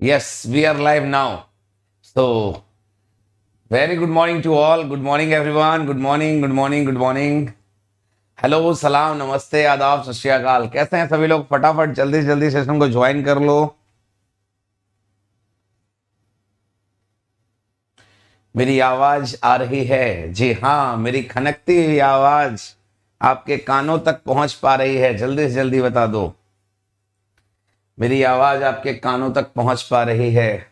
Yes, we are live now. So, very good morning to all. Good morning, everyone. Good morning, good morning, good morning. Hello सलाम नमस्ते आदाब सत श्रीकाल कैसे हैं सभी लोग फटाफट जल्दी से जल्दी सेशन को ज्वाइन कर लो मेरी आवाज़ आ रही है जी हाँ मेरी खनकती हुई आवाज़ आपके कानों तक पहुँच पा रही है जल्दी से जल्दी बता दो मेरी आवाज़ आपके कानों तक पहुँच पा रही है।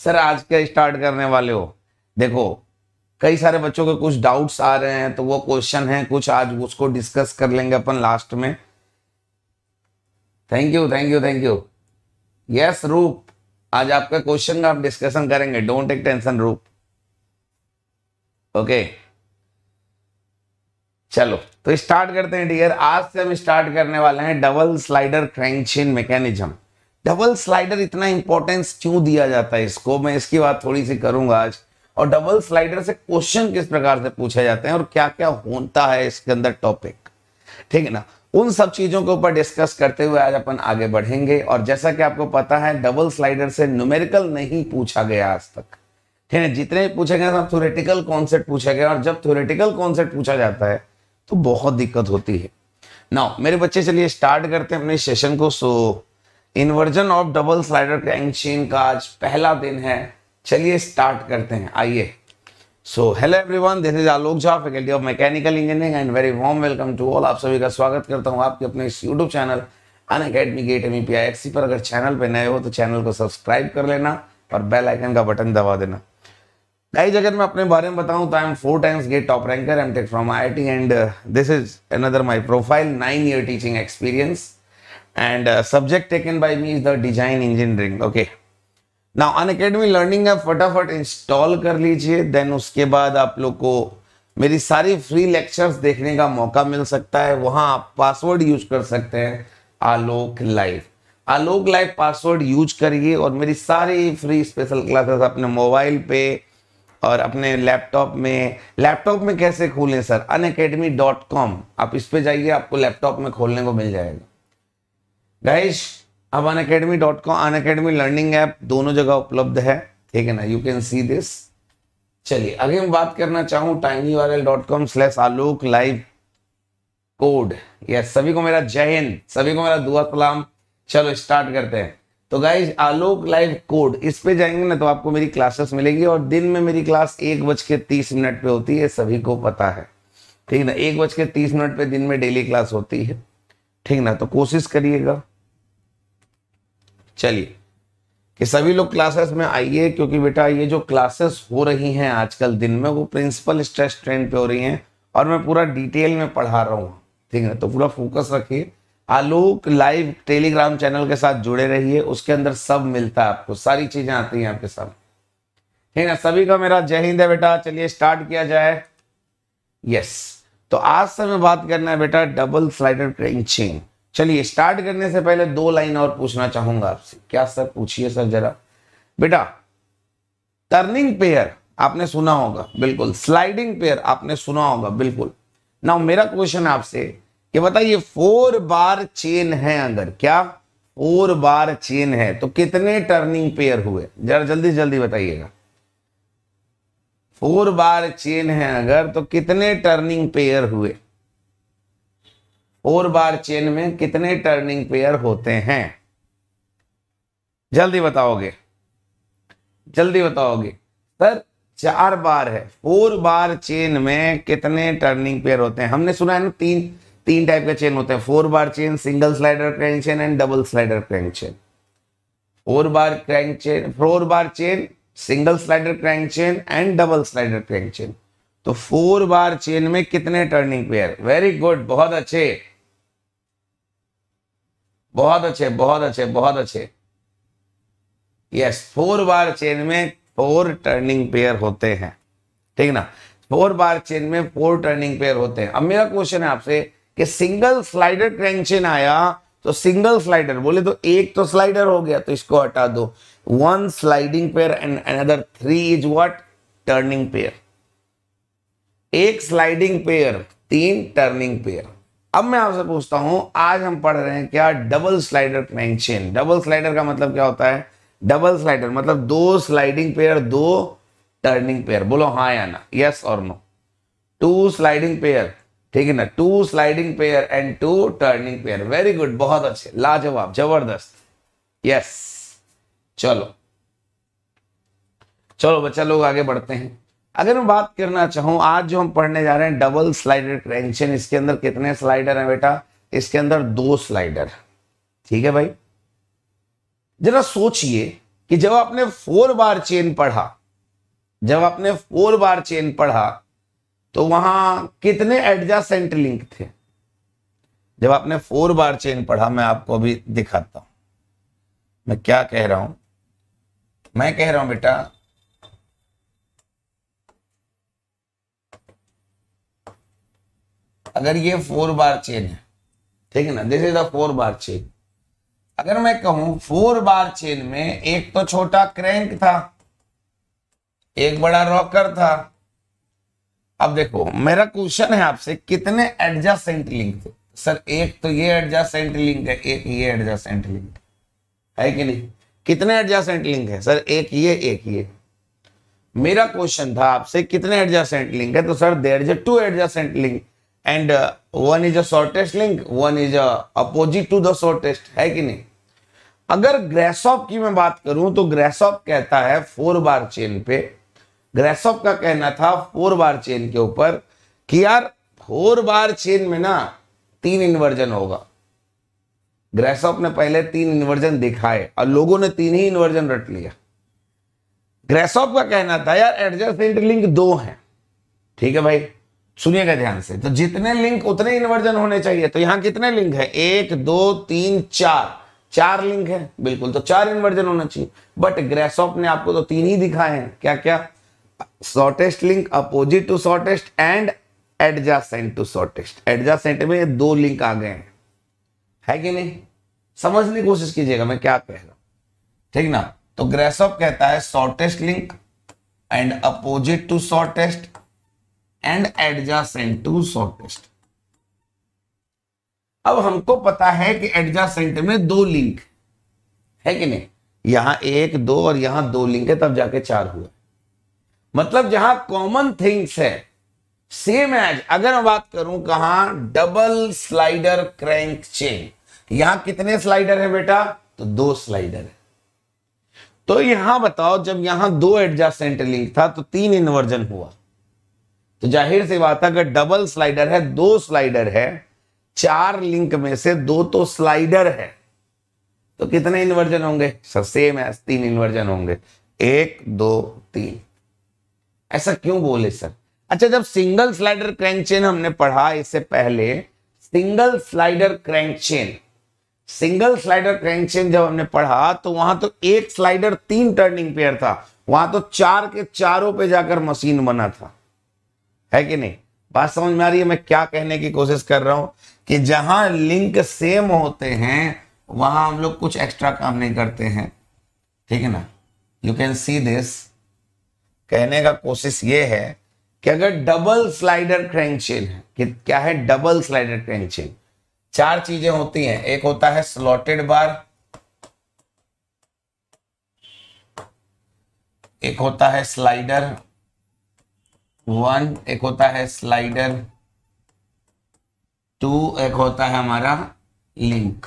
सर, आज क्या स्टार्ट करने वाले हो? देखो, कई सारे बच्चों के कुछ डाउट्स आ रहे हैं तो वो क्वेश्चन है, कुछ आज उसको डिस्कस कर लेंगे अपन लास्ट में। Thank you thank you thank you yes Roop आज आपका क्वेश्चन का आप डिस्कशन करेंगे। Don't take tension Roop okay चलो तो स्टार्ट करते हैं डियर आज से हम स्टार्ट करने वाले हैं double slider crank chain mechanism double slider इतना इंपॉर्टेंस क्यों दिया जाता है इसको? मैं इसकी बात थोड़ी सी करूँगा आज। और डबल स्लाइडर से क्वेश्चन किस प्रकार से पूछे जाते हैं और क्या क्या होता है इसके अंदर टॉपिक ठीक है ना? उन सब चीज़ों के ऊपर डिस्कस करते हुए आज अपन आगे बढ़ेंगे। और जैसा कि आपको पता है डबल स्लाइडर से न्यूमेरिकल नहीं पूछा गया आज तक। ठीक है जितने पूछे गए सब थ्योरेटिकल कॉन्सेप्ट पूछा गया और जब थ्योरेटिकल कॉन्सेप्ट पूछा जाता है तो बहुत दिक्कत होती है। नाउ मेरे बच्चे चलिए स्टार्ट करते हैं अपने सेशन को। So inversion of double slider crank chain का आज पहला दिन है। चलिए स्टार्ट करते हैं। आइए। So hello everyone this is Alok Jha faculty of mechanical engineering and very warm welcome to all आप सभी का स्वागत करता हूँ आपके अपने इस YouTube channel Unacademy GATE M P पर। अगर चैनल पर नए हो तो चैनल को सब्सक्राइब कर लेना और बेल आइकन का बटन दबा देना। गाइस अगर मैं अपने बारे में बताऊँ तो I am four times GATE top ranker M tech from I and this is another my profile nine year teaching experience and subject taken by me is the design engineering okay now Unacademy learning app फटाफट install कर लीजिए. Then उसके बाद आप लोग को मेरी सारी फ्री लेक्चर्स देखने का मौका मिल सकता है. वहाँ आप पासवर्ड यूज़ कर सकते हैं. Alok live Alok live password use करिए और मेरी सारी फ्री स्पेशल क्लासेस अपने मोबाइल पे और अपने लैपटॉप में लैपटॉप में कैसे खोलें सर? अन डॉट कॉम आप इस पे जाइए, आपको लैपटॉप में खोलने को मिल जाएगा। गाइश अब Unacademy dot com Unacademy learning app दोनों जगह उपलब्ध है। ठीक है ना? यू कैन सी दिस चलिए अगर मैं बात करना चाहूँ tiny viral dot com slash Alok live code yes सभी को मेरा जय हिंद, सभी को मेरा दुआ सलाम। चलो स्टार्ट करते हैं। तो गाइज़ आलोक लाइव कोड इस पे जाएँगे ना तो आपको मेरी क्लासेस मिलेगी और दिन में मेरी क्लास एक बज के तीस मिनट पे होती है, सभी को पता है। ठीक ना? एक बज के तीस मिनट पे दिन में डेली क्लास होती है। ठीक ना? तो कोशिश करिएगा। चलिए, कि सभी लोग क्लासेस में आइए, क्योंकि बेटा ये जो क्लासेस हो रही हैं आजकल दिन में, वो प्रिंसिपल स्ट्रेस ट्रेंड पे हो रही हैं और मैं पूरा डिटेल में पढ़ा रहा हूँ। ठीक है तो पूरा फोकस रखिए। आलोक लाइव टेलीग्राम चैनल के साथ जुड़े रहिए, उसके अंदर सब मिलता है आपको, सारी चीज़ें आती हैं आपके साथ ठीक है सभी का मेरा जय हिंद है बेटा, चलिए स्टार्ट किया जाए। यस तो आज से मैं बात करना है बेटा, डबल स्लाइडर चेन। चलिए स्टार्ट करने से पहले दो लाइन और पूछना चाहूँगा आपसे। क्या सर, पूछिए सर जरा। बेटा, टर्निंग पेयर आपने सुना होगा, बिल्कुल। स्लाइडिंग पेयर आपने सुना होगा, बिल्कुल। ना मेरा क्वेश्चन आपसे कि बताइए फोर बार चेन है अगर क्या? फोर बार चेन है तो कितने टर्निंग पेयर हुए? जरा जल्दी जल्दी बताइएगा। फोर बार चेन है अगर तो कितने टर्निंग पेयर हुए? फोर बार चेन में कितने टर्निंग पेयर होते हैं? जल्दी बताओगे। जल्दी बताओगे। सर, चार बार है। फोर बार चेन में कितने टर्निंग पेयर होते हैं? हमने सुना है ना, तीन तीन टाइप के चेन होते हैं। Four bar chain single slider crank chain and double slider crank chain four bar crank chain four bar chain single slider crank chain and double slider crank chain तो फोर बार चेन में कितने turning pair very good बहुत अच्छे। बहुत अच्छे बहुत अच्छे बहुत अच्छे। यस फोर बार चेन में फोर टर्निंग पेयर होते हैं। ठीक ना? फोर बार चेन में फोर टर्निंग पेयर होते हैं। अब मेरा क्वेश्चन है आपसे कि सिंगल स्लाइडर क्रैंक आया तो सिंगल स्लाइडर बोले तो एक तो स्लाइडर हो गया तो इसको हटा दो। One sliding pair and another three is what turning pair एक स्लाइडिंग पेयर तीन टर्निंग पेयर अब मैं आपसे पूछता हूँ, आज हम पढ़ रहे हैं क्या double slider crank double slider का मतलब क्या होता है? डबल स्लाइडर मतलब दो स्लाइडिंग पेयर दो टर्निंग पेयर बोलो हाँ या ना? यस और नो टू स्लाइडिंग पेयर ठीक है ना? Two sliding pair and two turning pair very good बहुत अच्छे। लाजवाब। ज़बरदस्त। यस चलो। चलो बच्चा, लोग आगे बढ़ते हैं। अगर मैं बात करना चाहूँ, आज जो हम पढ़ने जा रहे हैं डबल स्लाइडर क्रेंशन इसके अंदर कितने स्लाइडर हैं बेटा? इसके अंदर दो स्लाइडर ठीक है भाई? जरा सोचिए कि जब आपने फोर बार चेन पढ़ा, जब आपने फोर बार चेन पढ़ा तो वहाँ कितने एडजासेंट लिंक थे? जब आपने फोर बार चेन पढ़ा, मैं आपको अभी दिखाता हूँ। मैं क्या कह रहा हूँ? मैं कह रहा हूँ, बेटा, अगर ये फोर बार चेन है, ठीक है ना? This is the four bar chain अगर मैं कहूँ फोर बार चेन में एक तो छोटा क्रैंक था, एक बड़ा रॉकर था अब देखो, मेरा क्वेश्चन है आपसे, कितने एडजस्टेंट लिंक थे? सर, एक तो ये एडजस्टेंट लिंक है, एक ये एडजस्टेंट लिंक है। कि नहीं? कितने एडजस्टेंट लिंक है? सर, एक ये एक ये। मेरा क्वेश्चन था आपसे, कितने एडजस्टेंट लिंक है? तो sir there is a two adjacent link and one is a shortest link one is opposite to the shortest है कि नहीं? अगर ग्रेसऑप की मैं बात करूँ तो ग्रेसऑप कहता है फोर बार चेन पे ग्रेसऑप का कहना था फोर बार चेन के ऊपर कि यार फोर बार चेन में ना तीन इन्वर्जन होगा। ग्रेसऑप ने पहले तीन इन्वर्जन दिखाए और लोगों ने तीन ही इन्वर्जन रट लिया। ग्रेसऑप का कहना था, यार एडजस्टेंट लिंक दो हैं। ठीक है भाई? सुनिएगा ध्यान से। तो जितने लिंक उतने इन्वर्जन होने चाहिए। तो यहाँ कितने लिंक है? एक, दो, तीन, चार। चार लिंक है। बिल्कुल तो चार इन्वर्जन होना चाहिए। बट ग्रेसऑप ने आपको तो तीन ही दिखाए हैं। क्या क्या shortest link opposite to shortest and adjacent to shortest adjacent में दो लिंक आ गए हैं। है कि नहीं? समझने की कोशिश कीजिएगा, मैं क्या कह रहा हूँ। ठीक ना? तो ग्रेसऑप कहता है shortest link and opposite to shortest and adjacent to shortest अब हमको पता है कि एडजासेंट में दो लिंक है। कि नहीं? यहाँ एक, दो और यहाँ दो लिंक है, तब जाके चार हुए। मतलब जहाँ कॉमन थिंग्स है सेम एज अगर मैं बात करूँ कहा डबल स्लाइडर क्रैंक चेन यहाँ कितने स्लाइडर है बेटा? तो दो स्लाइडर है। तो यहाँ बताओ, जब यहाँ दो एडजस्टेंट लिंक था तो तीन इन्वर्जन हुआ। तो ज़ाहिर सी बात है, अगर डबल स्लाइडर है, दो स्लाइडर है, चार लिंक में से दो तो स्लाइडर है। तो कितने इन्वर्जन होंगे? सर सेम है तीन इन्वर्जन होंगे। एक, दो, तीन। ऐसा क्यों बोले, सर? अच्छा जब सिंगल स्लाइडर क्रैंक चेन हमने पढ़ा इससे पहले single slider crank chain single slider crank chain जब हमने पढ़ा तो वहाँ तो एक स्लाइडर तीन टर्निंग पेयर था। वहाँ तो चार के चारों पे जाकर मशीन बना था। है कि नहीं? बात समझ में आ रही है? मैं क्या कहने की कोशिश कर रहा हूँ कि जहाँ लिंक सेम होते हैं, वहाँ हम लोग कुछ एक्स्ट्रा काम नहीं करते हैं। ठीक है ना? यू कैन सी दिस कहने का कोशिश ये है कि अगर डबल स्लाइडर क्रैंक है, कि क्या है डबल स्लाइडर क्रैंक चार चीज़ें होती हैं। एक होता है स्लॉटेड बार एक होता है स्लाइडर वन एक होता है स्लाइडर टू एक होता है हमारा लिंक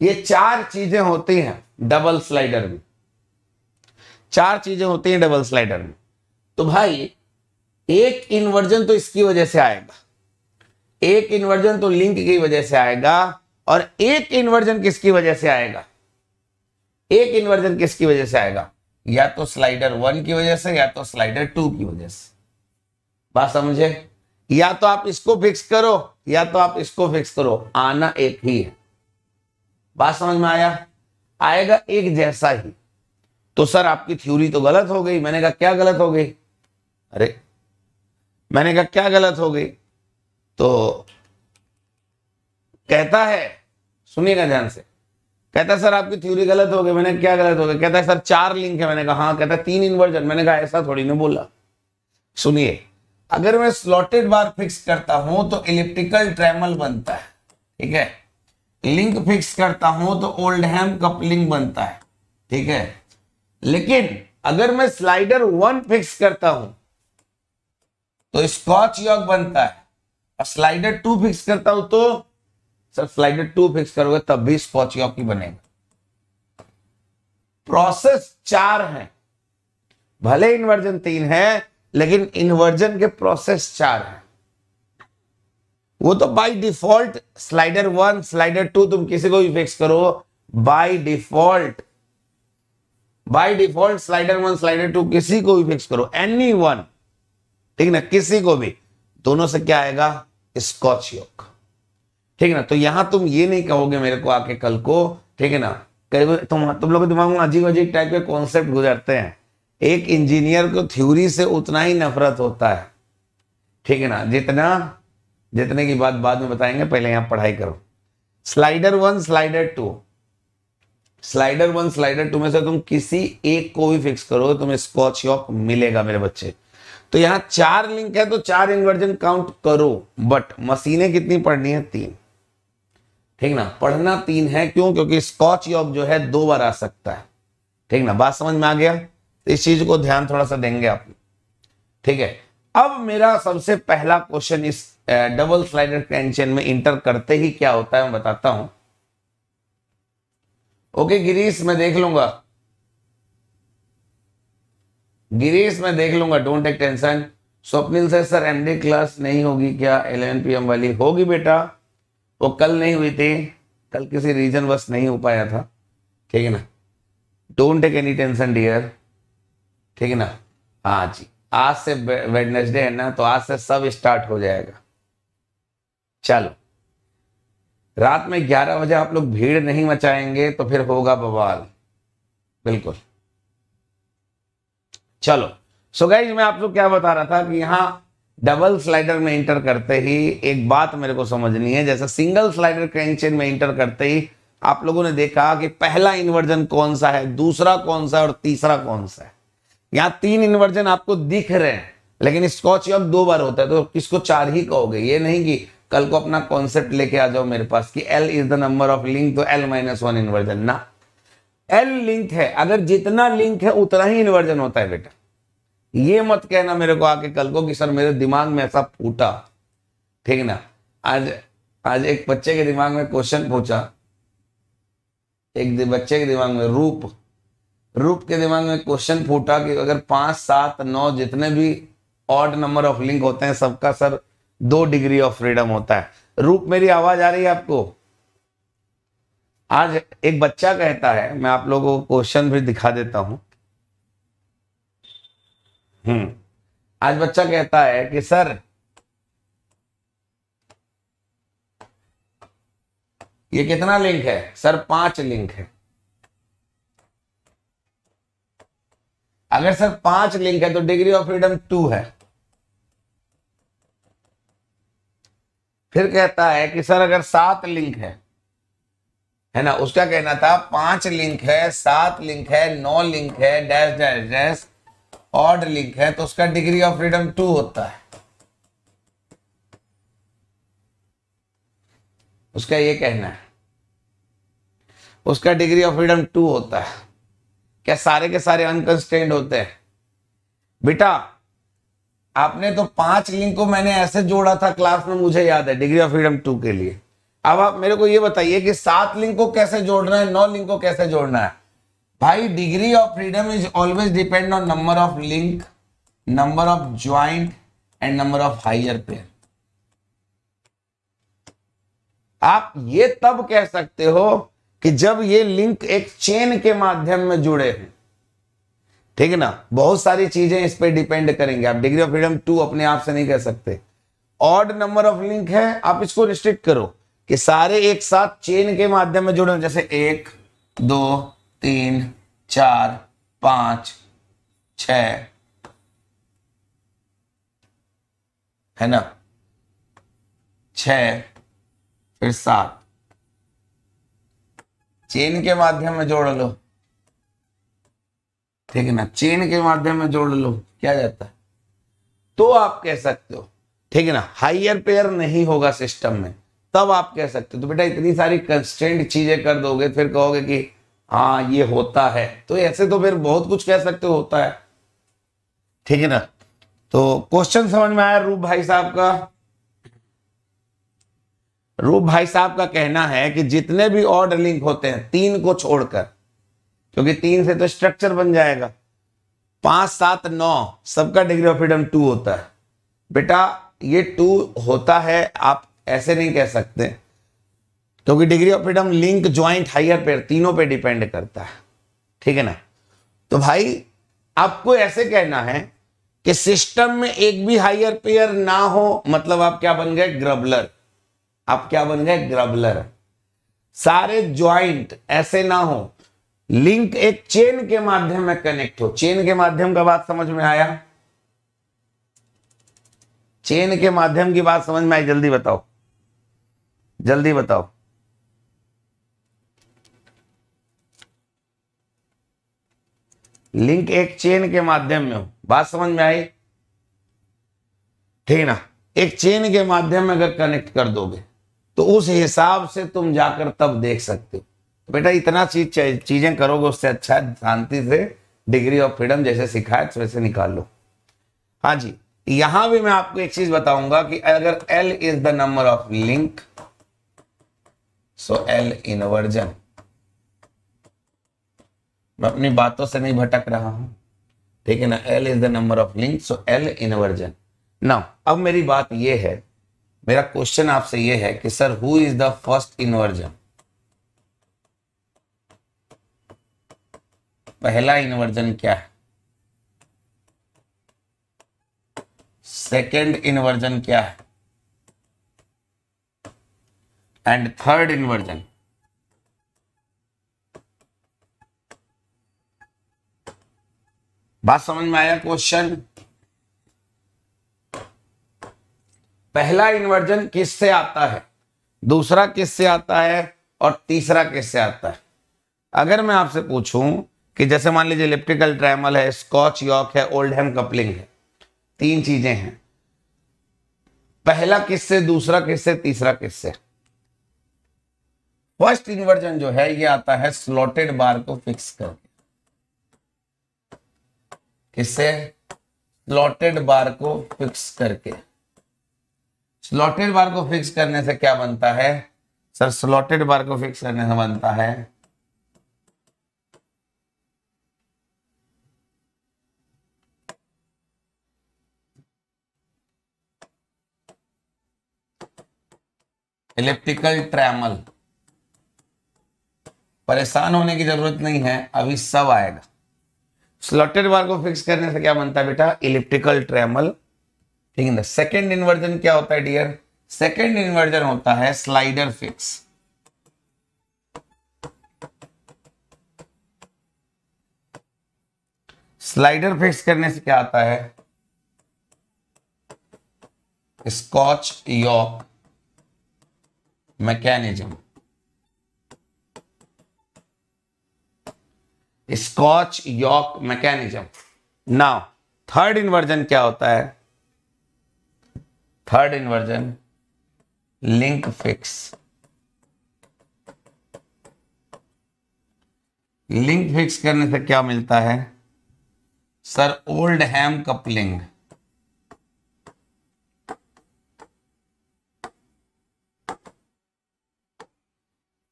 ये चार चीज़ें होती हैं डबल स्लाइडर में। चार चीज़ें होती हैं डबल स्लाइडर में। तो भाई, एक इन्वर्जन तो इसकी वजह से आएगा। एक इन्वर्जन तो लिंक की वजह से आएगा और एक इन्वर्जन किसकी वजह से आएगा? एक इन्वर्जन किसकी वजह से आएगा? या तो स्लाइडर वन की वजह से, या तो स्लाइडर टू की वजह से। बात समझे? या तो आप इसको फिक्स करो, या तो आप इसको फिक्स करो। आना एक ही है। बात समझ में आया? आएगा एक जैसा ही। तो सर आपकी थ्योरी तो गलत हो गई। मैंने कहा, क्या गलत हो गई? अरे, मैंने कहा, क्या गलत हो गई? तो कहता है, सुनिएगा ध्यान से, कहता है, सर आपकी थ्योरी गलत हो गई। मैंने क्या गलत हो गया कहता है, सर, चार लिंक है। मैंने कहा हाँ। कहता है, तीन इन्वर्जन मैंने कहा, ऐसा थोड़ी ना बोला। सुनिए, अगर मैं स्लॉटेड बार फिक्स करता हूँ तो इलिप्टिकल ट्रैमल बनता है, ठीक है? लिंक फिक्स करता हूँ तो ओल्ड हैम कपलिंग बनता है, ठीक है? लेकिन अगर मैं स्लाइडर वन फिक्स करता हूँ तो स्कॉच यॉक बनता है। और स्लाइडर टू फिक्स करता हूँ तो सर स्लाइडर टू फिक्स करोगे, तब भी स्कॉच यॉक ही बनेगा। प्रोसेस चार है। भले इन्वर्जन तीन है, लेकिन इन्वर्जन के प्रोसेस चार है। वो तो by default slider one slider two तुम किसी को भी फिक्स करो by default by default slider one slider two किसी को भी फिक्स करो। एनी वन ठीक ना? किसी को भी। दोनों से क्या आएगा? स्कॉच योग ठीक ना? तो यहाँ तुम ये नहीं कहोगे मेरे को आके कल को। ठीक है ना? तुम तुम लोग दिमाग में अजीब अजीब टाइप के कॉन्सेप्ट गुजरते हैं। एक इंजीनियर को थ्योरी से उतना ही नफरत होता है। ठीक है ना? जितना, जितने की बात बाद में बताएँगे, पहले यहाँ पढ़ाई करो। Slider one slider two slider one, slider two में से तुम किसी एक को भी फिक्स करो तुम्हें स्कॉच यॉक मिलेगा मेरे बच्चे। तो यहाँ चार लिंक है तो चार इन्वर्जन काउंट करो बट मशीनें कितनी पढ़नी है? तीन। ठीक ना? पढ़ना तीन है, क्यों? क्योंकि स्कॉच यॉक जो है, दो बार आ सकता है। ठीक ना? बात समझ में आ गया? तो इस चीज़ को ध्यान थोड़ा सा देंगे आप। ठीक है? अब मेरा सबसे पहला क्वेश्चन इस डबल स्लाइडर टेंशन में इंटर करते ही क्या होता है, मैं बताता हूँ। ओके, गिरीश, मैं देख लूँगा। गिरीश, मैं देख लूँगा डोंट टेक टेंशन स्वप्निल से सर एमडी क्लास नहीं होगी क्या? एलेवन पी वाली होगी बेटा। वो कल नहीं हुई थी। कल किसी रीजन बस नहीं हो पाया था। ठीक है ना? Don't take any tension dear ठीक है ना? हाँ जी। आज से वेडनेसडे है ना तो आज से सब स्टार्ट हो जाएगा। चलो। रात में 11 बजे आप लोग भीड़ नहीं मचाएँगे तो फिर होगा बवाल। बिल्कुल। चलो। सो गाइज़ मैं आप लोग क्या बता रहा था कि यहाँ डबल स्लाइडर में इंटर करते ही एक बात मेरे को समझनी है, जैसे सिंगल स्लाइडर क्रैंक चेन में इंटर करते ही आप लोगों ने देखा कि पहला इन्वर्जन कौन सा है, दूसरा कौन सा और तीसरा कौन सा है। यहाँ तीन इन्वर्जन आपको दिख रहे हैं, लेकिन स्कॉच यॉक दो बार होता है तो किसको चार ही कहोगे? ये नहीं कि कल को अपना कॉन्सेप्ट लेके आ जाओ मेरे पास कि L is the number of link तो एल माइनस वन इन्वर्जन ना। एल लिंक है। अगर जितना लिंक है, उतना ही इन्वर्जन होता है बेटा। ये मत कहना मेरे को आके कल को कि सर मेरे दिमाग में ऐसा फूटा। ठीक ना? आज आज एक बच्चे के दिमाग में क्वेश्चन पूछा। एक बच्चे के दिमाग में रूप। रूप के दिमाग में क्वेश्चन फूटा कि अगर पाँच, सात, नौ जितने भी ऑड नंबर ऑफ़ लिंक होते हैं, सबका सर दो डिग्री ऑफ़ फ्रीडम होता है। रूप, मेरी आवाज़ आ रही है आपको? आज एक बच्चा कहता है, मैं आप लोगों को क्वेश्चन भी दिखा देता हूँ। हम्म। आज बच्चा कहता है कि, सर, ये कितना लिंक है? सर, पाँच लिंक है। अगर सर, पाँच लिंक है तो डिग्री ऑफ़ फ्रीडम टू है। फिर कहता है कि, सर, अगर सात लिंक है। है ना, उसका कहना था, पाँच लिंक है, सात लिंक है, नौ लिंक है, dash dash dash, odd link है। तो उसका डिग्री ऑफ़ फ्रीडम टू होता है। उसका ये कहना है, उसका डिग्री ऑफ़ फ्रीडम टू होता है। क्या सारे के सारे अनकंस्टेंड होते हैं? बेटा आपने तो पाँच लिंक को मैंने ऐसे जोड़ा था क्लास में, मुझे याद है डिग्री ऑफ़ फ्रीडम टू के लिए। अब आप मेरे को ये बताइए कि सात लिंक को कैसे जोड़ना है, नौ लिंक को कैसे जोड़ना है? भाई degree of freedom is always depend on number of link number of joint and number of higher pair आप ये तब कह सकते हो कि जब ये लिंक एक चेन के माध्यम में जुड़े हैं ठीक है ना? बहुत सारी चीज़ें इस पर डिपेंड करेंगे। आप डिग्री ऑफ़ फ्रीडम टू अपने आप से नहीं कह सकते। ऑड नंबर ऑफ़ लिंक है, आप इसको रिस्ट्रिक्ट करो कि सारे एक साथ चेन के माध्यम में जुड़े जैसे एक, दो, तीन, चार, पाँच छ है ना? छ फिर सात। चेन के माध्यम में जोड़ लो। ठीक है ना? चेन के माध्यम में जोड़ लो, क्या जाता है? तो आप कह सकते हो, ठीक है ना? हाइयर पेयर नहीं होगा सिस्टम में, तब आप कह सकते हो। तो बेटा इतनी सारी कंस्टेंट चीज़ें कर दोगे, फिर कहोगे कि हाँ ये होता है। तो ऐसे तो फिर बहुत कुछ कह सकते हो, होता है। ठीक है ना? तो क्वेश्चन समझ में आया रूप भाई साहब का? रूप भाई साहब का कहना है कि जितने भी ऑर्डर लिंक होते हैं, तीन को छोड़कर क्योंकि तीन से तो स्ट्रक्चर बन जाएगा। पाँच, सात, नौ, सबका डिग्री ऑफ़ फ्रीडम टू होता है। बेटा, ये टू होता है, आप ऐसे नहीं कह सकते। क्योंकि degree of freedom link joint higher pair तीनों पे डिपेंड करता है। ठीक है ना? तो भाई, आपको ऐसे कहना है कि सिस्टम में एक भी हाइयर पेयर ना हो मतलब आप क्या बन गए? ग्रबलर आप क्या बन गए? ग्रबलर सारे ज्वाइंट ऐसे ना हो लिंक एक चेन के माध्यम में कनेक्ट हो। चेन के माध्यम का बात समझ में आया? चेन के माध्यम की बात समझ में आई? जल्दी बताओ। जल्दी बताओ। लिंक एक चेन के माध्यम में हो। बात समझ में आई? ठीक ना। एक चेन के माध्यम में अगर कनेक्ट कर दोगे तो उस हिसाब से तुम जाकर तब देख सकते हो। बेटा, इतना चीज़ चीज़ें करोगे उससे अच्छा शांति से डिग्री ऑफ़ फ्रीडम जैसे सिखाए तो वैसे निकाल लो। हाँ जी, यहाँ भी मैं आपको एक चीज़ बताऊँगा कि अगर L is the number of link so L inversion मैं अपनी बातों से नहीं भटक रहा हूँ। ठीक है ना? L is the number of link so L inversion now अब मेरी बात यह है, मेरा क्वेश्चन आपसे यह है कि sir who is the first inversion पहला इन्वर्जन क्या है? सेकेंड इन्वर्जन क्या है? एंड थर्ड इन्वर्जन बात समझ में आया क्वेश्चन पहला इन्वर्जन किससे आता है? दूसरा किससे आता है? और तीसरा किससे आता है? अगर मैं आपसे पूछूँ कि जैसे मान लीजिए इलेक्ट्रिकल ट्रैमल है, स्कॉच, यॉक है, ओल्ड हैम कपलिंग है, तीन चीज़ें हैं। पहला किससे, दूसरा किससे, तीसरा किससे। फ़र्स्ट इन्वर्जन जो है, ये आता है स्लॉटेड बार को फिक्स करके। किससे, स्लॉटेड बार को फिक्स करके। स्लॉटेड बार को फिक्स करने से क्या बनता है? सर, स्लॉटेड बार को फिक्स करने से बनता है इलेप्टिकल ट्रैमल परेशान होने की ज़रूरत नहीं है, अभी सब आएगा। स्लॉटेड बार को फिक्स करने से क्या बनता है बेटा? इलिप्टिकल ट्रैमल ठीक है सेकेंड इन्वर्जन क्या होता है डियर सेकेंड इन्वर्जन होता है स्लाइडर फिक्स स्लाइडर फिक्स करने से क्या आता है? Scotch yoke mechanism Scotch yoke mechanism now third inversion क्या होता है? Third inversion link fix link fix करने से क्या मिलता है? सर ओल्ड हैम कपलिंग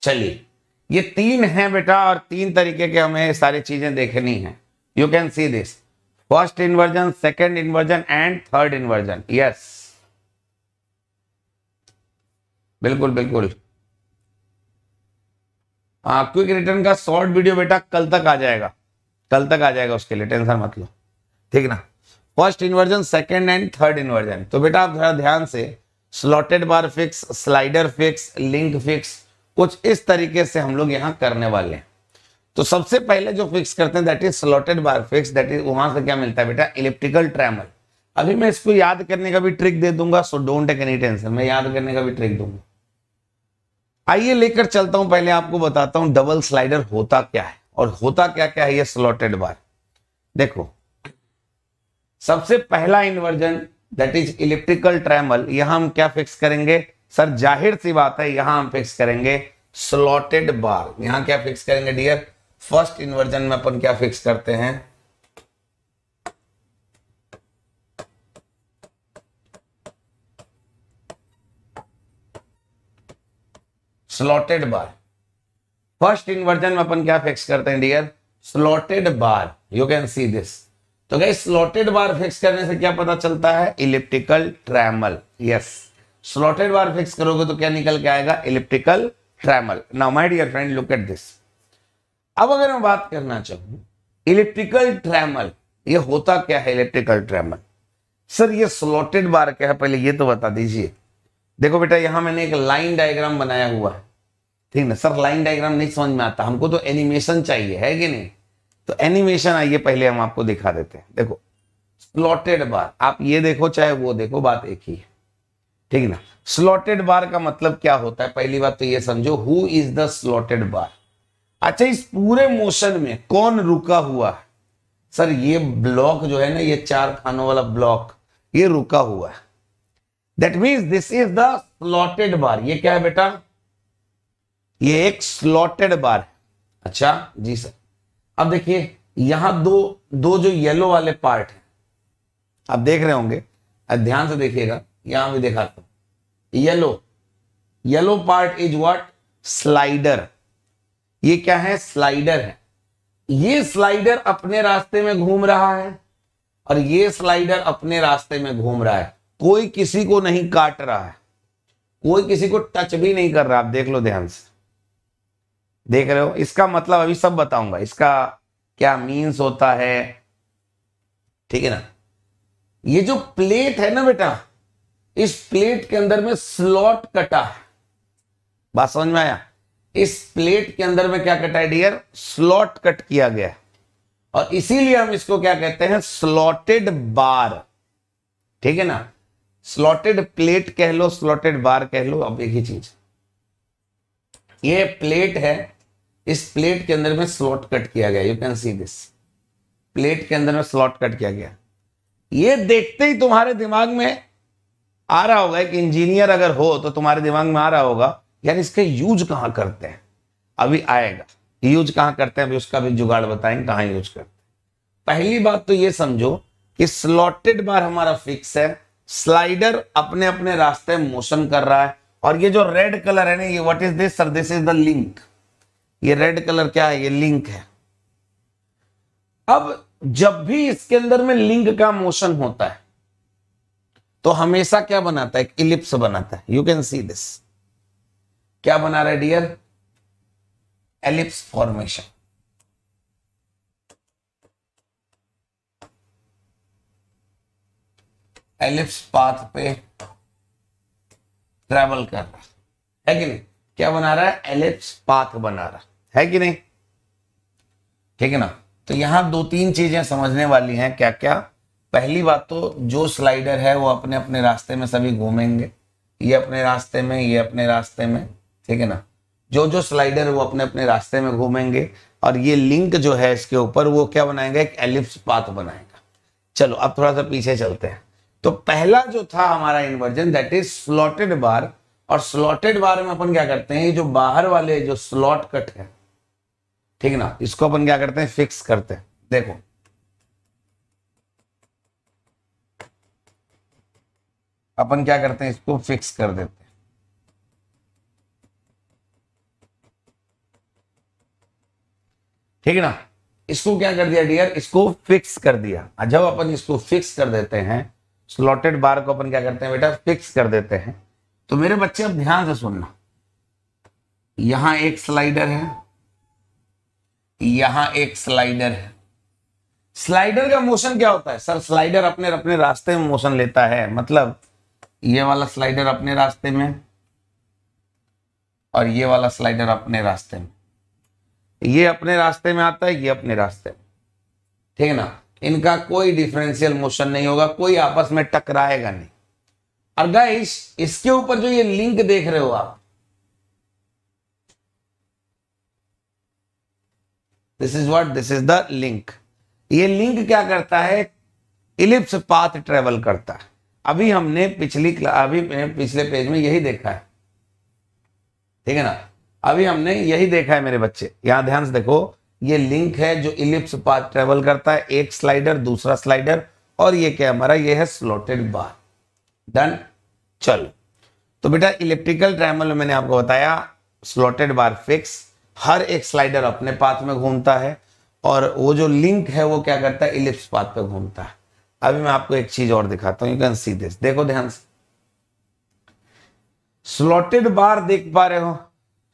चलिए। ये तीन हैं बेटा और तीन तरीके के हमें सारी चीज़ें देखनी है। You can see this first inversion second inversion and third inversion yes बिल्कुल बिल्कुल। हाँ क्विक रिटर्न का शॉर्ट वीडियो बेटा कल तक आ जाएगा। कल तक आ जाएगा उसके लिए, टेंशन मत लो। ठीक ना? First inversion second and third inversion तो बेटा आप थोड़ा ध्यान से slotted bar fix slider fix link fix कुछ इस तरीके से हम लोग यहाँ करने वाले हैं। तो सबसे पहले जो फिक्स करते हैं that is slotted bar fix that is वहाँ से क्या मिलता है बेटा? इलेक्ट्रिकल ट्रैमल अभी मैं इसको याद करने का भी ट्रिक दे दूँगा so don't take any tension मैं याद करने का भी ट्रिक दूँगा। आइए लेकर चलता हूँ, पहले आपको बताता हूँ डबल स्लाइडर होता क्या है? और होता क्या क्या है ये स्लॉटेड बार देखो, सबसे पहला inversion that is elliptical trammel यहाँ हम क्या फिक्स करेंगे? सर, ज़ाहिर सी बात है, यहाँ हम फिक्स करेंगे स्लॉटेड बार यहाँ क्या फिक्स करेंगे डियर फ़र्स्ट इन्वर्जन में अपन क्या फिक्स करते हैं? स्लॉटेड बार फ़र्स्ट इन्वर्जन में अपन क्या फिक्स करते हैं dear slotted bar you can see this तो गई स्लॉटेड बार फिक्स करने से क्या पता चलता है? Elliptical trammel yes slotted bar fix करोगे तो क्या निकल के आएगा? Elliptical trammel now my dear friend look at this अब अगर मैं बात करना चाहूँ इलेक्ट्रिकल ट्रैमल ये होता क्या है इलेक्ट्रिकल ट्रैमल सर, ये स्लॉटेड बार क्या है? पहले ये तो बता दीजिए। देखो बेटा, यहाँ मैंने एक लाइन डायग्राम बनाया हुआ है। ठीक ना? सर लाइन डायग्राम नहीं समझ में आता। हमको तो एनिमेशन चाहिए, है कि नहीं? तो एनिमेशन आइए, पहले हम आपको दिखा देते हैं। देखो स्लॉटेड बार आप ये देखो, चाहे वो देखो, बात एक ही है। ठीक है ना? स्लॉटेड बार का मतलब क्या होता है? पहली बात तो ये समझो who is the slotted bar अच्छा इस पूरे मोशन में कौन रुका हुआ है? सर, ये ब्लॉक जो है ना, ये चार खानों वाला ब्लॉक ये रुका हुआ है। That means this is the slotted bar ये क्या है बेटा? ये एक स्लॉटेड बार है। अच्छा जी सर। अब देखिए, यहाँ दो दो जो येलो वाले पार्ट है, आप देख रहे होंगे। ध्यान से देखिएगा। यहाँ भी दिखाता हूँ। Yellow yellow part is what slider ये क्या है? स्लाइडर है। ये स्लाइडर अपने रास्ते में घूम रहा है और ये स्लाइडर अपने रास्ते में घूम रहा है। कोई किसी को नहीं काट रहा है। कोई किसी को टच भी नहीं कर रहा। आप देख लो ध्यान से। देख रहे हो? इसका मतलब अभी सब बताऊँगा। इसका क्या मीन्स होता है? ठीक है ना? ये जो प्लेट है ना बेटा इस प्लेट के अंदर में स्लॉट कटा। है बात समझ में आया? इस प्लेट के अंदर में क्या कटा है डियर? स्लॉट कट किया गया। और इसीलिए हम इसको क्या कहते हैं? Slotted bar. ठीक है ना? स्लॉटेड प्लेट कह लो स्लॉटेड बार कह लो अब एक ही चीज़। ये प्लेट है इस प्लेट के अंदर में स्लॉट कट किया गया। You can see this plate के अंदर में स्लॉट कट किया गया। ये देखते ही तुम्हारे दिमाग में आ रहा होगा एक इंजीनियर अगर हो तो तुम्हारे दिमाग में आ रहा होगा यार इसके यूज़ कहाँ करते हैं? अभी आएगा। यूज़ कहाँ करते हैं? अभी उसका भी जुगाड़ बताएँगे कहाँ यूज़ करते हैं। पहली बात तो ये समझो कि स्लॉटेड बार हमारा फिक्स है स्लाइडर अपने अपने रास्ते मोशन कर रहा है, और ये जो रेड कलर है ना, ये what is this sir this is the link ये रेड कलर क्या है? ये लिंक है। अब जब भी इसके अंदर में लिंक का मोशन होता है तो हमेशा क्या बनाता है? एक इलिप्स बनाता है। यू कैन सी दिस क्या बना रहा है dear ellipse formation ellipse path पे ट्रेवल कर रहा है। कि नहीं? क्या बना रहा है? एलिप्स पाथ बना रहा है। कि नहीं? ठीक है ना? तो यहाँ दो तीन चीज़ें समझने वाली हैं। क्या क्या पहली बात तो जो स्लाइडर है वो अपने अपने रास्ते में सभी घूमेंगे। ये अपने रास्ते में, ये अपने रास्ते में, ठीक है ना? जो जो स्लाइडर वो अपने अपने रास्ते में घूमेंगे और ये लिंक जो है इसके ऊपर वो क्या बनाएँगे? एक एलिप्स पाथ बनाएगा। चलो, अब थोड़ा सा पीछे चलते हैं। तो पहला जो था हमारा inversion that is slotted bar और स्लॉटेड बार में अपन क्या करते हैं? जो बाहर वाले जो स्लॉट कट है, ठीक ना? इसको अपन क्या करते हैं? फिक्स करते हैं। देखो अपन क्या करते हैं, इसको फिक्स कर देते हैं। ठीक है ना? इसको क्या कर दिया डियर इसको फिक्स कर दिया। जब अपन इसको फिक्स कर देते हैं स्लॉटेड बार को अपन क्या करते हैं बेटा? फिक्स कर देते हैं। तो मेरे बच्चे, अब ध्यान से सुनना। यहाँ एक स्लाइडर है। यहाँ एक स्लाइडर है। स्लाइडर का मोशन क्या होता है? सर स्लाइडर अपने अपने रास्ते में मोशन लेता है। मतलब ये वाला स्लाइडर अपने रास्ते में और ये वाला स्लाइडर अपने रास्ते में। ये अपने रास्ते में आता है, ये अपने रास्ते में। ठीक है ना? इनका कोई डिफरेंशियल मोशन नहीं होगा, कोई आपस में टकराएगा नहीं। और गाइस इसके ऊपर जो ये लिंक देख रहे हो आप this is what this is the link ये लिंक क्या करता है? इलिप्स पाथ ट्रेवल करता है। अभी हमने पिछली अभी पिछले पेज में यही देखा है। ठीक है ना? अभी हमने यही देखा है मेरे बच्चे। यहाँ ध्यान से देखो, ये लिंक है जो इलिप्स पाथ ट्रेवल करता है। एक स्लाइडर, दूसरा स्लाइडर, और ये क्या हमारा? ये है स्लॉटेड बार डन चलो। तो बेटा इलेक्ट्रिकल ट्रायमल में मैंने आपको बताया स्लॉटेड बार फिक्स हर एक स्लाइडर अपने पाथ में घूमता है, और वो जो लिंक है वो क्या करता है? इलिप्स पाथ पे घूमता है। अभी मैं आपको एक चीज़ और दिखाता हूँ यू कैन सी दिस देखो ध्यान से। स्लॉटेड बार देख पा रहे हो?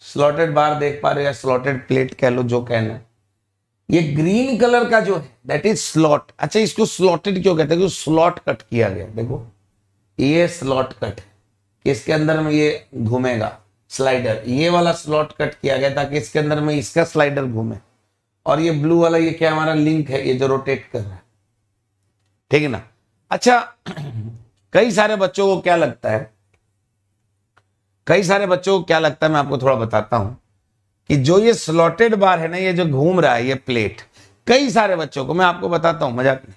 स्लॉटेड बार देख पा रहे हो या स्लॉटेड प्लेट कह लो, जो कहना है। ये ग्रीन कलर का जो है दैट इज़ स्लॉट अच्छा इसको स्लॉटेड क्यों कहते हैं? स्लॉट कट किया गया। देखो, ये स्लॉट कट इसके अंदर में ये घूमेगा? स्लाइडर ये वाला स्लॉट कट किया गया ताकि इसके अंदर में इसका स्लाइडर घूमे। और ये ब्लू वाला, ये क्या हमारा लिंक है? ये जो रोटेट कर रहा है। ठीक है ना? अच्छा कई सारे बच्चों को क्या लगता है? कई सारे बच्चों को क्या लगता है? मैं आपको थोड़ा बताता हूँ कि जो ये स्लॉटेड बार है ना, ये जो घूम रहा है, ये प्लेट कई सारे बच्चों को मैं आपको बताता हूँ, मज़ाक नहीं।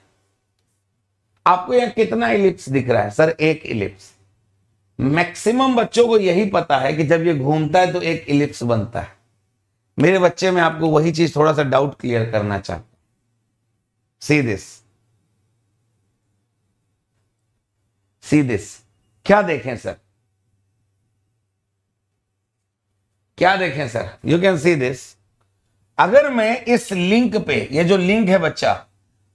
आपको यहाँ कितना इलिप्स दिख रहा है? सर, एक इलिप्स मैक्सिमम बच्चों को यही पता है कि जब ये घूमता है तो एक इलिप्स बनता है। मेरे बच्चे, में आपको वही चीज़ थोड़ा सा डाउट क्लियर करना चाहता सी दिस सी दिस क्या देखें सर क्या देखें sir you can see this अगर मैं इस लिंक पे, ये जो लिंक है बच्चा,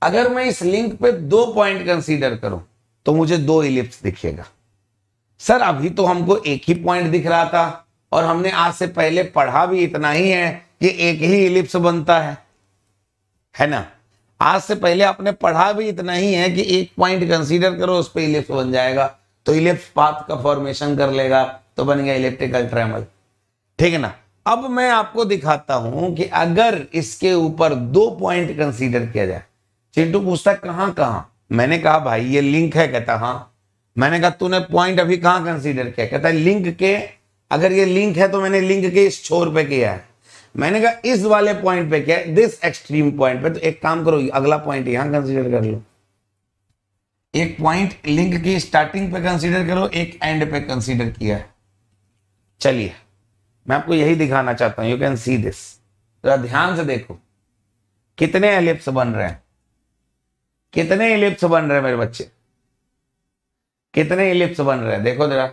अगर मैं इस लिंक पे दो पॉइंट कंसीडर करूँ तो मुझे दो इलिप्स दिखेगा। सर अभी तो हमको एक ही पॉइंट दिख रहा था, और हमने आज से पहले पढ़ा भी इतना ही है कि एक ही इलिप्स बनता है। है ना? आज से पहले आपने पढ़ा भी इतना ही है कि एक पॉइंट कंसीडर करो, उस पर इलिप्स बन जाएगा। तो इलिप्स पाथ का फॉर्मेशन कर लेगा तो बन गया इलेक्ट्रिकल ट्रेमल ठीक है ना? अब मैं आपको दिखाता हूँ कि अगर इसके ऊपर दो पॉइंट कंसीडर किया जाए, चिंटू पूछता कहाँ कहाँ? मैंने कहा, भाई, ये लिंक है। कहता हाँ। मैंने कहा, तूने पॉइंट अभी कहाँ कंसीडर किया? कहता है लिंक के, अगर ये लिंक है तो मैंने लिंक के इस छोर पे किया है। मैंने कहा, इस वाले पॉइंट पे क्या दिस एक्सट्रीम पॉइंट पे तो एक काम करो, अगला पॉइंट यहाँ कंसीडर कर लो। एक पॉइंट लिंक की स्टार्टिंग पे कंसीडर करो, एक एंड पे कंसीडर किया है। चलिए, मैं आपको यही दिखाना चाहता हूँ यू कैन सी दिस ध्यान से देखो, कितने एलिप्स बन रहे हैं? कितने एलिप्स बन रहे हैं मेरे बच्चे? कितने इलिप्स बन रहे हैं? देखो जरा।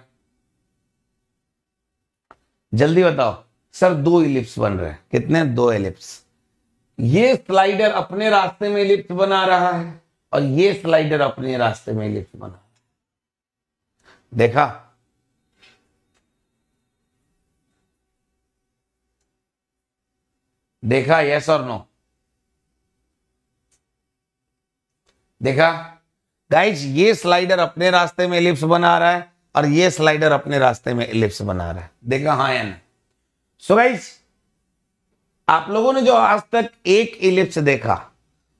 जल्दी बताओ। सर, दो इलिप्स बन रहे हैं। कितने? दो इलिप्स ये स्लाइडर अपने रास्ते में इलिप्स बना रहा है और ये स्लाइडर अपने रास्ते में इलिप्स बना रहा है। देखा? देखा? यस और नो देखा? गाइज़ ये स्लाइडर अपने रास्ते में इलिप्स बना रहा है और ये स्लाइडर अपने रास्ते में इलिप्स बना रहा है। देखा? हाँ या नहीं? सो गाइज़ आप लोगों ने जो आज तक एक इलिप्स देखा,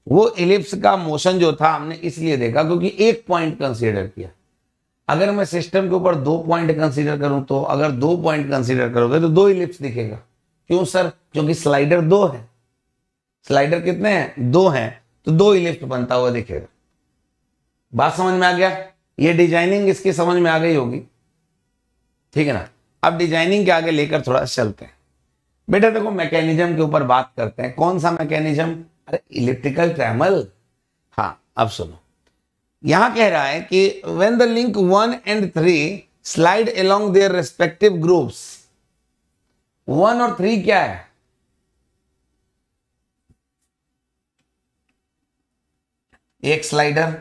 वो इलिप्स का मोशन जो था हमने इसलिए देखा क्योंकि एक पॉइंट कंसीडर किया। अगर मैं सिस्टम के ऊपर दो पॉइंट कंसीडर करूँ तो अगर दो पॉइंट कंसीडर करोगे तो दो इलिप्स दिखेगा। क्यों सर? क्योंकि स्लाइडर दो है। स्लाइडर कितने हैं? दो हैं तो दो इलिप्स बनता हुआ दिखेगा। बात समझ में आ गया? ये डिज़ाइनिंग इसकी समझ में आ गई होगी। ठीक है ना? अब डिज़ाइनिंग के आगे लेकर थोड़ा चलते हैं। बेटा देखो मैकेनिज्म के ऊपर बात करते हैं। कौन सा मैकेनिज्म अरे इलेक्ट्रिकल ट्रैमल हाँ अब सुनो। यहाँ कह रहा है कि when the link one and three slide along their respective grooves one और थ्री क्या है? एक स्लाइडर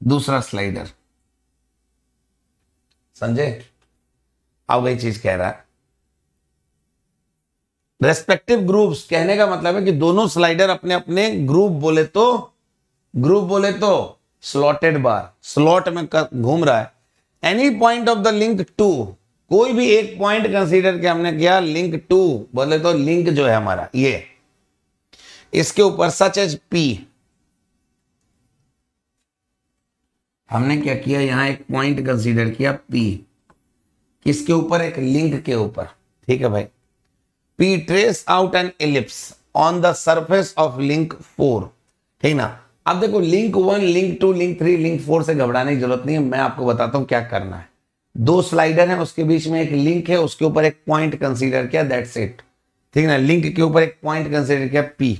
दूसरा स्लाइडर संजय अब वही चीज़ कह रहा है। रेस्पेक्टिव ग्रुप्स कहने का मतलब है कि दोनों स्लाइडर अपने अपने ग्रुप बोले तो ग्रुप बोले तो स्लॉटेड बार स्लॉट में घूम रहा है। Any point of the link two कोई भी एक पॉइंट कंसीडर के हमने किया लिंक टू बोले तो लिंक जो है हमारा, ये। इसके ऊपर सच एज पी हमने क्या किया? यहाँ एक पॉइंट कंसीडर किया पी किसके ऊपर? एक लिंक के ऊपर। ठीक है भाई? P trace out an ellipse on the surface of link four ठीक ना? अब देखो link one link two link three link four से घबराने की ज़रूरत नहीं है। मैं आपको बताता हूँ क्या करना है। दो स्लाइडर है, उसके बीच में एक लिंक है, उसके ऊपर एक पॉइंट कंसीडर किया दैट्स इट ठीक है ना? लिंक के ऊपर एक पॉइंट कंसीडर किया पी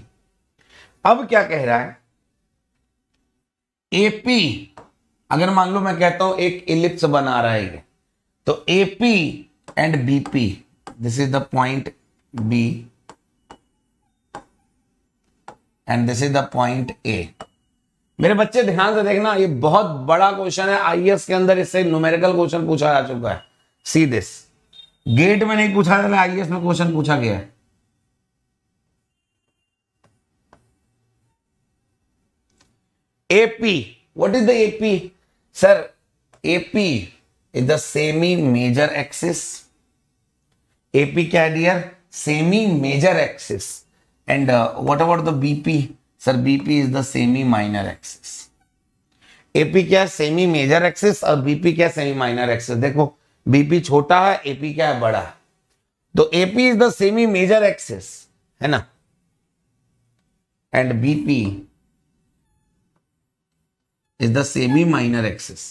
अब क्या कह रहा है? एपी अगर मान लो मैं कहता हूँ एक इलिप्स बना रहा है तो AP and BP this is the point B and this is the point A मेरे बच्चे ध्यान से देखना, ये बहुत बड़ा क्वेश्चन है। आईएएस के अंदर इससे न्यूमेरिकल क्वेश्चन पूछा जा चुका है। सी दिस गेट में नहीं पूछा था आईएएस में क्वेश्चन पूछा गया है। AP. What is the AP? Sir AP is the semi-major axis. AP क्या है dear? Semi-major axis. And uh, what about the BP? Sir, BP is the semi-minor axis. AP क्या सेमी मेजर एक्सिस और BP क्या semi minor axis देखो BP छोटा है AP क्या है बड़ा तो AP is the semi major axis है ना and BP is the semi minor axis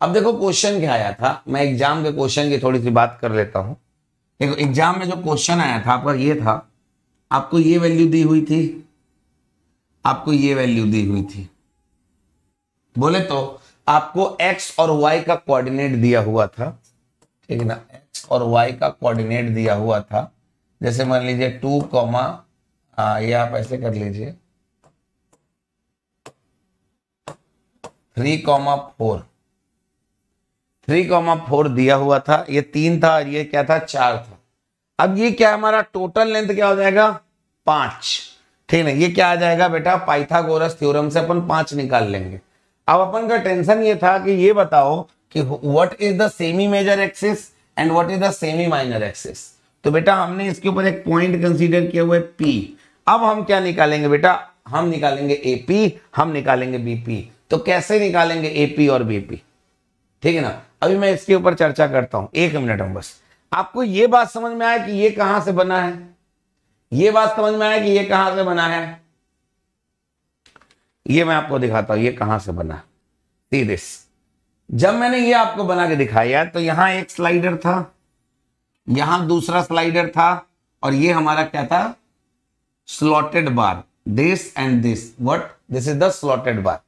अब देखो क्वेश्चन क्या आया था? मैं एग्ज़ाम के क्वेश्चन की थोड़ी सी बात कर लेता हूँ। देखो एग्ज़ाम में जो क्वेश्चन आया था, आपका ये था, आपको ये वैल्यू दी हुई थी, आपको ये वैल्यू दी हुई थी। बोले तो आपको x और y का कोऑर्डिनेट दिया हुआ था, ठीक है ना? X और y का कोऑर्डिनेट दिया हुआ था। जैसे मान लीजिए टू कॉमा ये आप ऐसे कर लीजिए। Three comma four three comma four दिया हुआ था, ये तीन था और ये क्या था? चार था। अब ये क्या हमारा टोटल लेंथ क्या हो जाएगा? पाँच। ठीक है ये क्या आ जाएगा बेटा? पाइथागोरस थ्योरम से अपन पाँच निकाल लेंगे। अब अपन का टेंशन ये था कि ये बताओ कि what is the semi major axis and what is the semi minor axis तो बेटा, हमने इसके ऊपर एक पॉइंट कंसीडर किया हुआ है पी अब हम क्या निकालेंगे बेटा? हम निकालेंगे एपी हम निकालेंगे बीपी तो कैसे निकालेंगे एपी और बीपी ठीक है ना? अभी मैं इसके ऊपर चर्चा करता हूँ। एक मिनट में बस। आपको ये बात समझ में आया कि ये कहाँ से बना है? ये बात समझ में आया कि ये कहाँ से बना है? ये मैं आपको दिखाता हूँ, ये कहाँ से बना सी दिस जब मैंने ये आपको बना के दिखाया तो यहाँ एक स्लाइडर था, यहाँ दूसरा स्लाइडर था, और ये हमारा क्या था? Slotted bar this and this what this is the slotted bar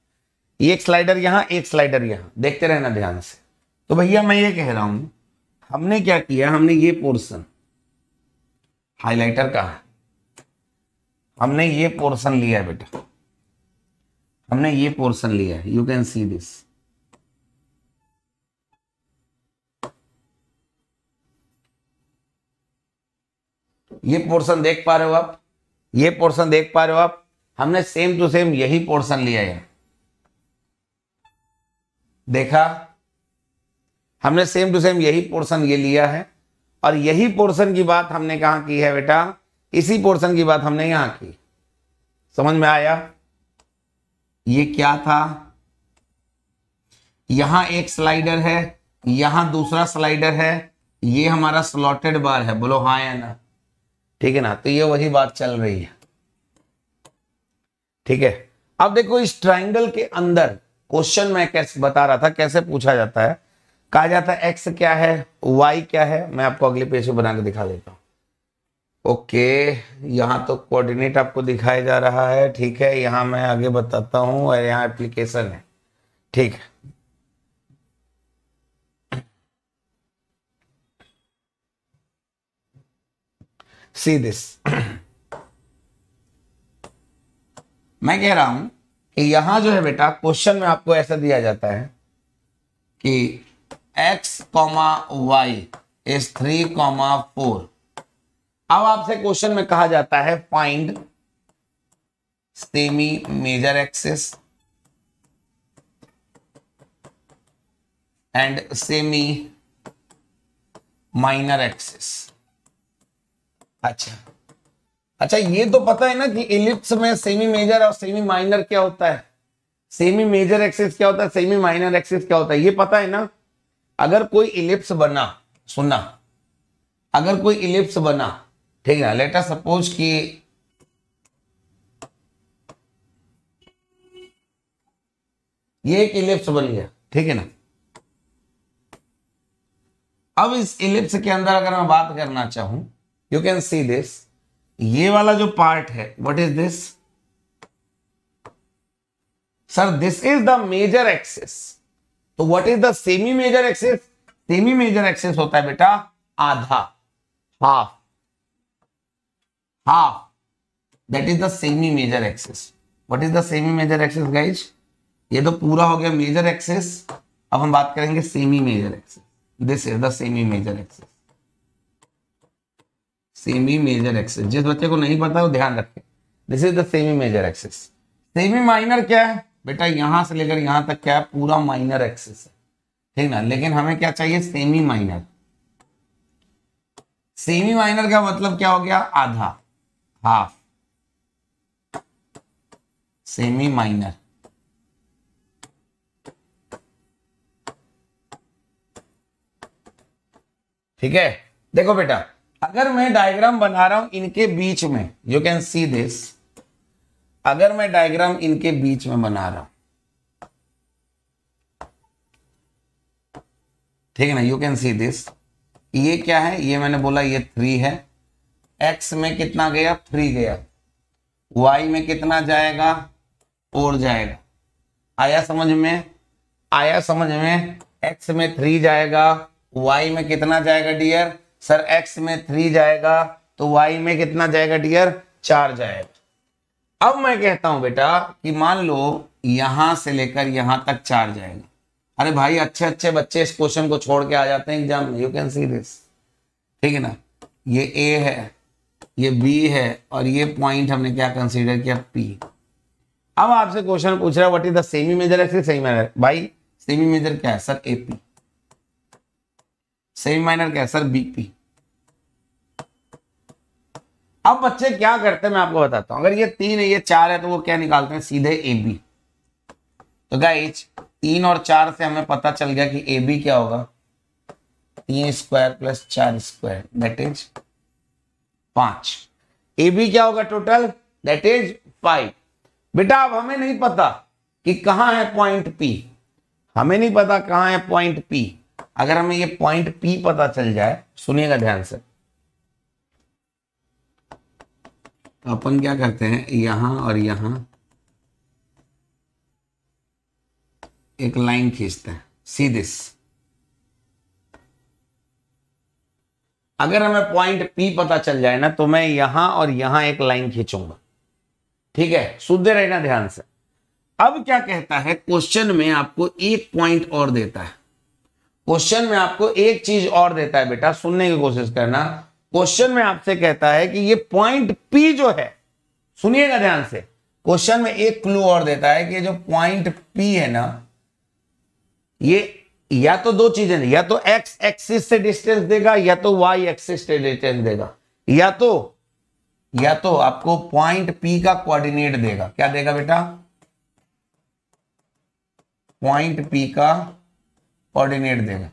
एक स्लाइडर यहाँ, एक स्लाइडर यहाँ। देखते रहना ध्यान से। तो भैया, मैं ये कह रहा हूँ, हमने क्या किया? हमने ये पोर्शन हाइलाइटर कहा हमने ये पोर्शन लिया है बेटा। हमने ये पोर्शन लिया है। यू कैन सी दिस ये पोर्शन देख पा रहे हो आप? ये पोर्शन देख पा रहे हो आप? हमने सेम टू सेम यही पोर्शन लिया है। देखा? हमने सेम टू सेम यही पोर्शन ये लिया है। और यही पोर्शन की बात हमने कहा की है बेटा? इसी पोर्शन की बात हमने यहाँ की। समझ में आया? ये क्या था? यहाँ एक स्लाइडर है, यहाँ दूसरा स्लाइडर है, ये हमारा स्लॉटेड बार है। बोलो हाँ या ना? ठीक है ना? तो ये वही बात चल रही है। ठीक है? अब देखो, इस ट्राइंगल के अंदर क्वेश्चन मैं कैसे बता रहा था, कैसे पूछा जाता है। कहा जाता है एक्स क्या है वाई क्या है, मैं आपको अगले पेज पे बना के दिखा देता हूँ। ओके, यहाँ तो कोऑर्डिनेट आपको दिखाया जा रहा है, ठीक है, यहाँ मैं आगे बताता हूँ, और यहाँ एप्लीकेशन है, ठीक है। सी दिस मैं कह रहा हूँ यहाँ जो है बेटा, क्वेश्चन में आपको ऐसा दिया जाता है कि x comma Y is three comma four अब आपसे क्वेश्चन में कहा जाता है find semi major axes and semi minor axes अच्छा। अच्छा ये तो पता है ना कि इलिप्स में सेमी मेजर और सेमी माइनर क्या होता है? सेमी मेजर एक्सिस क्या होता है सेमी माइनर एक्सिस क्या होता है? ये पता है ना? अगर कोई इलिप्स बना सुना अगर कोई इलिप्स बना, ठीक है लेटर सपोज़ कि ये एक इलिप्स बन गया, ठीक है ना? अब इस इलिप्स के अंदर अगर मैं बात करना चाहूँ यू कैन सी दिस ये वाला जो पार्ट है what is this sir this is the major axes तो what is the semi major axes semi major axes होता है बेटा आधा. Half half that is the semi major axes what is the semi major axes guys ये तो पूरा हो गया मेजर एक्सेस अब हम बात करेंगे semi major axes this is the semi major axes semi major axes जिस बच्चे को नहीं पता, वो ध्यान रखे। This is the semi major axes semi minor क्या है? बेटा, यहाँ से लेकर यहाँ तक क्या है? पूरा माइनर एक्सेस है। ठीक ना? लेकिन हमें क्या चाहिए? सेमी माइनर सेमी माइनर का मतलब क्या हो गया? आधा। हाफ़ सेमी माइनर ठीक है? देखो बेटा अगर मैं डायग्राम बना रहा हूँ इनके बीच में यू कैन सी दिस अगर मैं डायग्राम इनके बीच में बना रहा हूँ, ठीक है ना? यू कैन सी दिस ये क्या है? ये मैंने बोला ये थ्री है. एक्स में कितना गया? थ्री गया. वाई में कितना जाएगा? और जाएगा. आया समझ में? आया समझ में? एक्स में थ्री जाएगा. वाई में कितना जाएगा डियर सर एक्स में थ्री जाएगा तो वाई में कितना जाएगा डियर चार जाएगा। अब मैं कहता हूँ बेटा कि मान लो यहाँ से लेकर यहाँ तक चार जाएगा। अरे भाई अच्छे अच्छे बच्चे इस क्वेश्चन को छोड़ के आ जाते हैं exam you can see this ठीक है ना? ये ए है, ये बी है और ये पॉइंट हमने क्या कंसीडर किया? पी अब आपसे क्वेश्चन पूछ रहा है what is the semi major है सेमी माइनर भाई सेमी मेजर क्या है? सर एपी सेमी माइनर क्या सर बीपी अब बच्चे क्या करते हैं, मैं आपको बताता हूँ। अगर ये तीन है ये चार है तो वो क्या निकालते हैं? सीधे ए बी तो गाइज़ तीन और चार से हमें पता चल गया कि ए बी क्या होगा। तीन स्क्वायर प्लस चार स्क्वायर दैट इज़ पाँच। ए बी क्या होगा टोटल दैट इज़ फाइव बेटा, अब हमें नहीं पता कि कहाँ है पॉइंट पी हमें नहीं पता कहाँ है पॉइंट पी अगर हमें ये पॉइंट पी पता चल जाए, सुनिएगा ध्यान से। तो अपन क्या करते हैं, यहाँ और यहाँ एक लाइन खींचते हैं सी दिस अगर हमें पॉइंट पी पता चल जाए ना तो मैं यहाँ और यहाँ एक लाइन खींचूँगा। ठीक है? सुधे रहना ध्यान से। अब क्या कहता है क्वेश्चन में आपको एक पॉइंट और देता है। क्वेश्चन में आपको एक चीज़ और देता है बेटा, सुनने की कोशिश करना। क्वेश्चन में आपसे कहता है कि ये पॉइंट पी जो है, सुनिएगा ध्यान से। क्वेश्चन में एक क्लू और देता है कि जो पॉइंट पी है ना, ये या तो दो चीज़ें, या तो एक्स एक्सिस से डिस्टेंस देगा, या तो वाई एक्सिस से डिस्टेंस देगा। या तो या तो आपको पॉइंट पी का कोऑर्डिनेट देगा। क्या देगा बेटा? पॉइंट पी का कोऑर्डिनेट देगा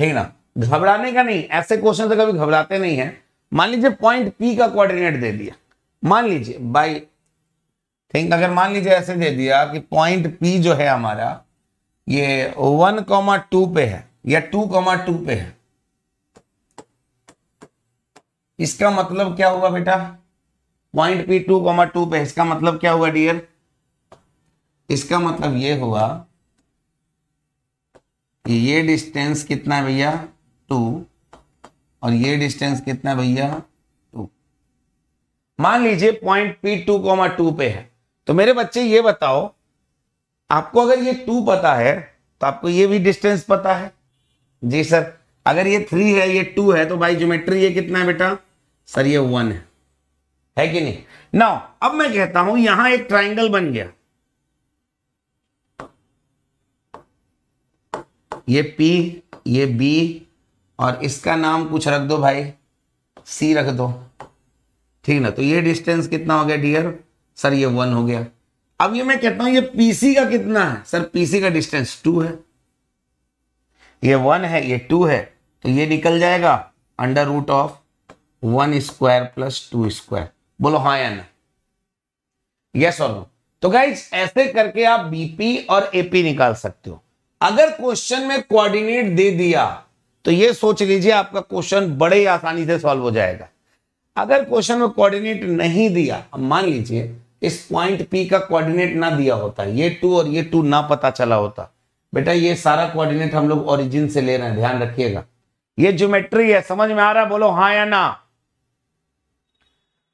ठीक ना? घबराने का नहीं, ऐसे क्वेश्चन से कभी घबराते नहीं है। मान लीजिए पॉइंट पी का कोऑर्डिनेट दे दिया। मान लीजिए बाई थिंक अगर मान लीजिए ऐसे दे दिया कि पॉइंट पी जो है हमारा, ये वन कॉमा टू पे है, या टू कॉमा टू पे है। इसका मतलब क्या हुआ बेटा? Point P two comma two पे इसका मतलब क्या हुआ डियर इसका मतलब ये हुआ कि ये डिस्टेंस कितना भैया? टू और ये डिस्टेंस कितना भैया? टू मान लीजिए point P two comma two पे है। तो मेरे बच्चे ये बताओ, आपको अगर ये टू पता है तो आपको ये भी डिस्टेंस पता है। जी सर, अगर ये थ्री है, ये टू है तो भाई ज्योमेट्री ये कितना है बेटा? सर, ये वन है। है कि नहीं? ना अब मैं कहता हूँ, यहाँ एक ट्राइंगल बन गया। ये P, ये B और इसका नाम कुछ रख दो भाई। C रख दो। ठीक ना? तो ये डिस्टेंस कितना हो गया डियर सर ये वन हो गया। अब ये मैं कहता हूँ, ये PC का कितना है? सर PC का डिस्टेंस टू है। ये वन है, ये टू है। तो ये निकल जाएगा under root of one square plus two square बोलो हाँ या ना? यस और नो तो गाइज़ ऐसे करके आप बीपी और एपी निकाल सकते हो। अगर क्वेश्चन में कोऑर्डिनेट दे दिया तो ये सोच लीजिए आपका क्वेश्चन बड़े आसानी से सॉल्व हो जाएगा। अगर क्वेश्चन में कोऑर्डिनेट नहीं दिया मान लीजिए, इस पॉइंट पी का कोऑर्डिनेट ना दिया होता, ये टू और ये टू ना पता चला होता। बेटा, ये सारा कोऑर्डिनेट हम लोग ओरिजिन से ले रहे हैं, ध्यान रखिएगा। ये ज्योमेट्री है, समझ में आ रहा बोलो हाँ या ना?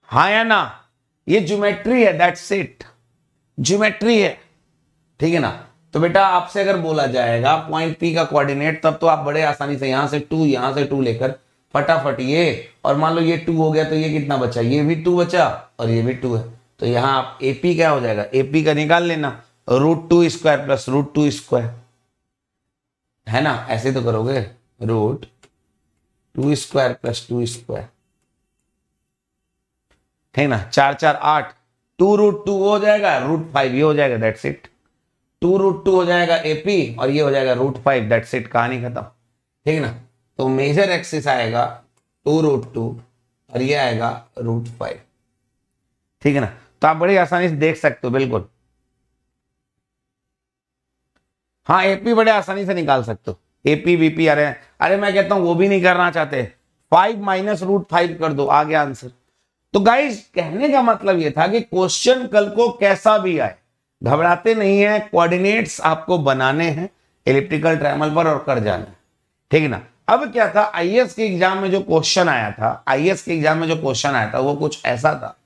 हाँ या ना? ये ज्योमेट्री है दैट्स इट ज्योमेट्री है, ठीक है ना? तो बेटा आपसे अगर बोला जाएगा पॉइंट पी का कोऑर्डिनेट तब तो आप बड़े आसानी से यहाँ से टू यहाँ से टू लेकर फटाफट ये, और मान लो ये टू हो गया तो ये कितना बचा? ये भी टू बचा और ये भी टू है। तो यहाँ आप एपी क्या हो जाएगा? एपी का निकाल लेना। Root two square plus root two square है ना? ऐसे तो करोगे? Root two square plus two square ठीक ना? चार चार, आठ। टू रूट टू हो जाएगा रूट फाइव ये हो जाएगा that's it two root two हो जाएगा एपी और ये हो जाएगा रूट फाइव दैट्स इट कहानी खत्म। ठीक है ना? तो major axis two root two to और ये आएगा रूट फाइव। ठीक है ना? तो आप बड़ी आसानी से देख सकते हो, बिल्कुल। हाँ एपी बड़े आसानी से निकाल सकते हो। एपी बीपी अरे अरे मैं कहता हूँ, वो भी नहीं करना चाहते। फाइव माइनस रूट फाइव कर दो आ गया आंसर तो गाइज़ कहने का मतलब ये था कि क्वेश्चन कल को कैसा भी आए। घबराते नहीं है कोऑर्डिनेट्स आपको बनाने हैं इलेक्ट्रिकल ट्रैमल पर और कर जाना ठीक है ना? अब क्या था? आईएएस के एग्ज़ाम में जो क्वेश्चन आया था आईएएस के एग्ज़ाम में जो क्वेश्चन आया था, वो कुछ ऐसा था।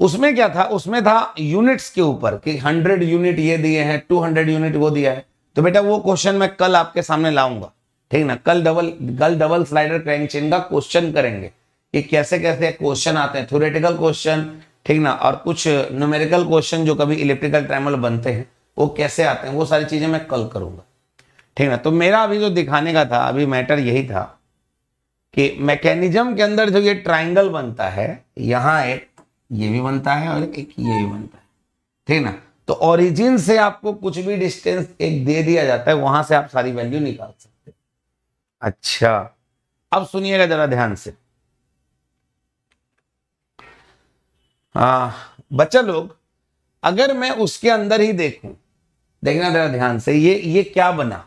उसमें क्या था? उसमें था यूनिट्स के ऊपर कि 100 यूनिट ये दिए हैं 200 यूनिट वो दिया है। तो बेटा वो क्वेश्चन मैं कल आपके सामने लाऊँगा। ठीक ना? कल डबल कल डबल स्लाइडर क्रैंक चेन का क्वेश्चन करेंगे। कि कैसे कैसे क्वेश्चन आते हैं? थ्योरेटिकल क्वेश्चन ठीक ना? और कुछ न्यूमेरिकल क्वेश्चन जो कभी इलेक्ट्रिकल ट्रायमल बनते हैं वो कैसे आते हैं? वो सारी चीज़ें मैं कल करूँगा। ठीक ना? तो मेरा अभी जो दिखाने का था अभी मैटर यही था कि मैकेनिज्म के अंदर जो ये ट्राइंगल बनता है यहाँ एक ये भी बनता है और एक ये भी बनता है। ठीक ना? तो ओरिजिन से आपको कुछ भी डिस्टेंस एक दे दिया जाता है वहाँ से आप सारी वैल्यू निकाल सकते अच्छा। अब सुनिएगा जरा ध्यान से। हाँ। बच्चा लोग, अगर मैं उसके अंदर ही देखूँ, देखना जरा ध्यान से, ये ये क्या बना?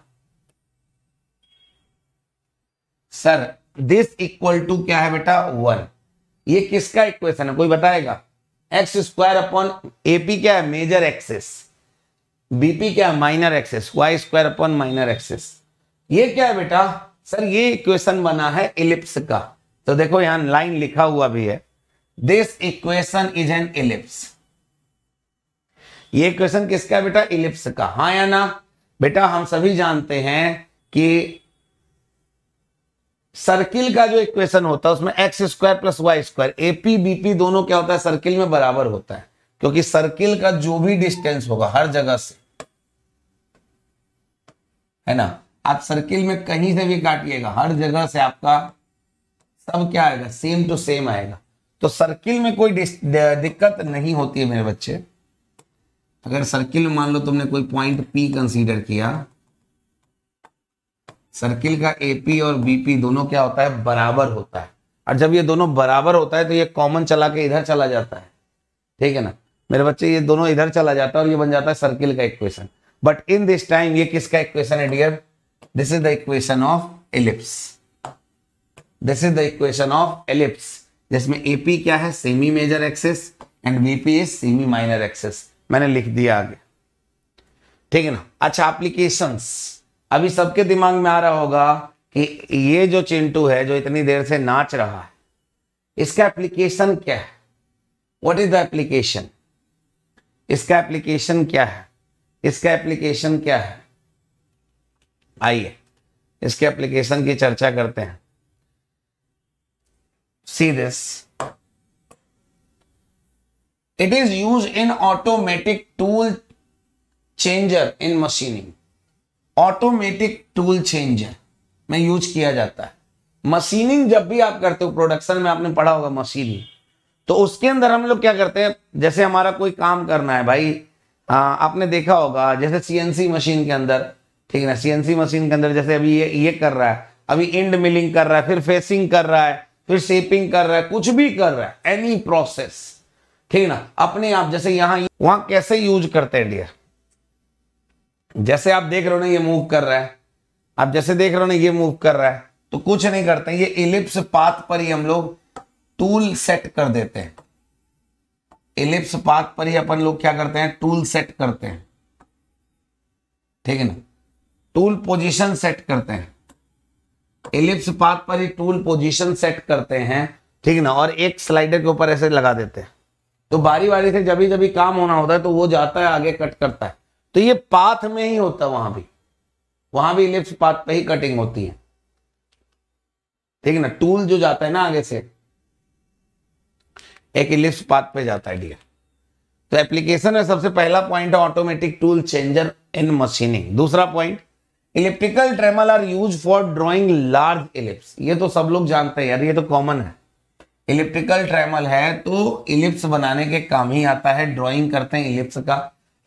सर दिस इक्वल टू क्या है बेटा? वन ये किसका इक्वेशन है? कोई बताएगा? एक्स स्क्वायर अपॉन एपी क्या है? मेजर एक्सेस बीपी क्या है? Minor axes Y square upon minor axes ये क्या है बेटा? सर, ये इक्वेशन बना है इलिप्स का. तो देखो, यहाँ लाइन लिखा हुआ भी है। This equation is an ellipse ये इक्वेशन किसका बेटा? इलिप्स का। हाँ या ना? बेटा, हम सभी जानते हैं कि सर्किल का जो इक्वेशन होता है, उसमें X square plus Y square AP BP दोनों क्या होता है? सर्किल में बराबर होता है। क्योंकि सर्किल का जो भी डिस्टेंस होगा, हर जगह से, है ना? आप सर्किल में कहीं से भी काटिएगा, हर जगह से आपका सब क्या आएगा? सेम टू सेम आएगा। तो सर्किल में कोई दिक्कत नहीं होती है मेरे बच्चे। अगर सर्किल में मान लो तुमने कोई पॉइंट पी कंसीडर किया सर्किल का एपी और बीपी दोनों क्या होता है? बराबर होता है। और जब ये दोनों बराबर होता है तो ये कॉमन चला के इधर चला जाता है। ठीक है ना? मेरे बच्चे, ये दोनों इधर चला जाता है और ये बन जाता है सर्किल का equation but in this time ये किसका इक्वेशन है dear this is the equation of ellipse this is the equation of ellipse जिसमें एपी क्या है? Semi major axes and BP is semi minor axes मैंने लिख दिया आगे। ठीक है ना? अच्छा एप्लीकेशंस अभी सबके दिमाग में आ रहा होगा कि ये जो चिंटू है, जो इतनी देर से नाच रहा है, इसका एप्लीकेशन क्या है? व्हाट इज़ द एप्लीकेशन इसका एप्लीकेशन क्या है? इसका एप्लीकेशन क्या है? आइए, इसके एप्लीकेशन की चर्चा करते हैं। See this. It is used in automatic tool changer in machining. Automatic tool changer में यूज़ किया जाता है। मशीनिंग जब भी आप करते हो प्रोडक्शन में आपने पढ़ा होगा मशीनिंग तो उसके अंदर हम लोग क्या करते हैं? जैसे हमारा कोई काम करना है भाई आ, आपने देखा होगा जैसे सीएनसी मशीन के अंदर ठीक है ना? सीएनसी मशीन के अंदर जैसे अभी ये ये कर रहा है अभी इंड मिलिंग कर रहा है फिर फेसिंग कर रहा है फिर शेपिंग कर रहा है, कुछ भी कर रहा है एनी प्रोसेस ठीक ना? अपने आप, जैसे यहाँ वहाँ कैसे यूज़ करते हैं डियर जैसे आप देख रहे हो ना, ये मूव कर रहा है। आप जैसे देख रहे हो ना, ये मूव कर रहा है। तो कुछ नहीं करते ये इलिप्स पाथ पर ही हम लोग टूल सेट कर देते हैं। इलिप्स पाथ पर ही अपन लोग क्या करते हैं? टूल सेट करते हैं। ठीक है ना? टूल पोजीशन सेट करते हैं। इलिप्स पाथ पर ही टूल पोजीशन सेट करते हैं। ठीक ना? और एक स्लाइडर के ऊपर ऐसे लगा देते हैं। तो बारी बारी से जब जब काम होना होता है तो वो जाता है, आगे कट करता है। तो ये पाथ में ही होता है वहाँ भी। वहाँ भी इलिप्स पाथ पे ही कटिंग होती है। ठीक ना? टूल जो जाता है ना आगे से, एक इलिप्स पाथ पे जाता है डियर तो एप्लीकेशन में सबसे पहला पॉइंट है automatic tool changer in machining दूसरा point electrical trammel are use for drawing large ellipse ये तो सब लोग जानते हैं यार, ये तो कॉमन है। इलेक्ट्रिकल ट्रेमल है तो इलिप्स बनाने के काम ही आता है ड्रॉइंग करते हैं इलिप्स का।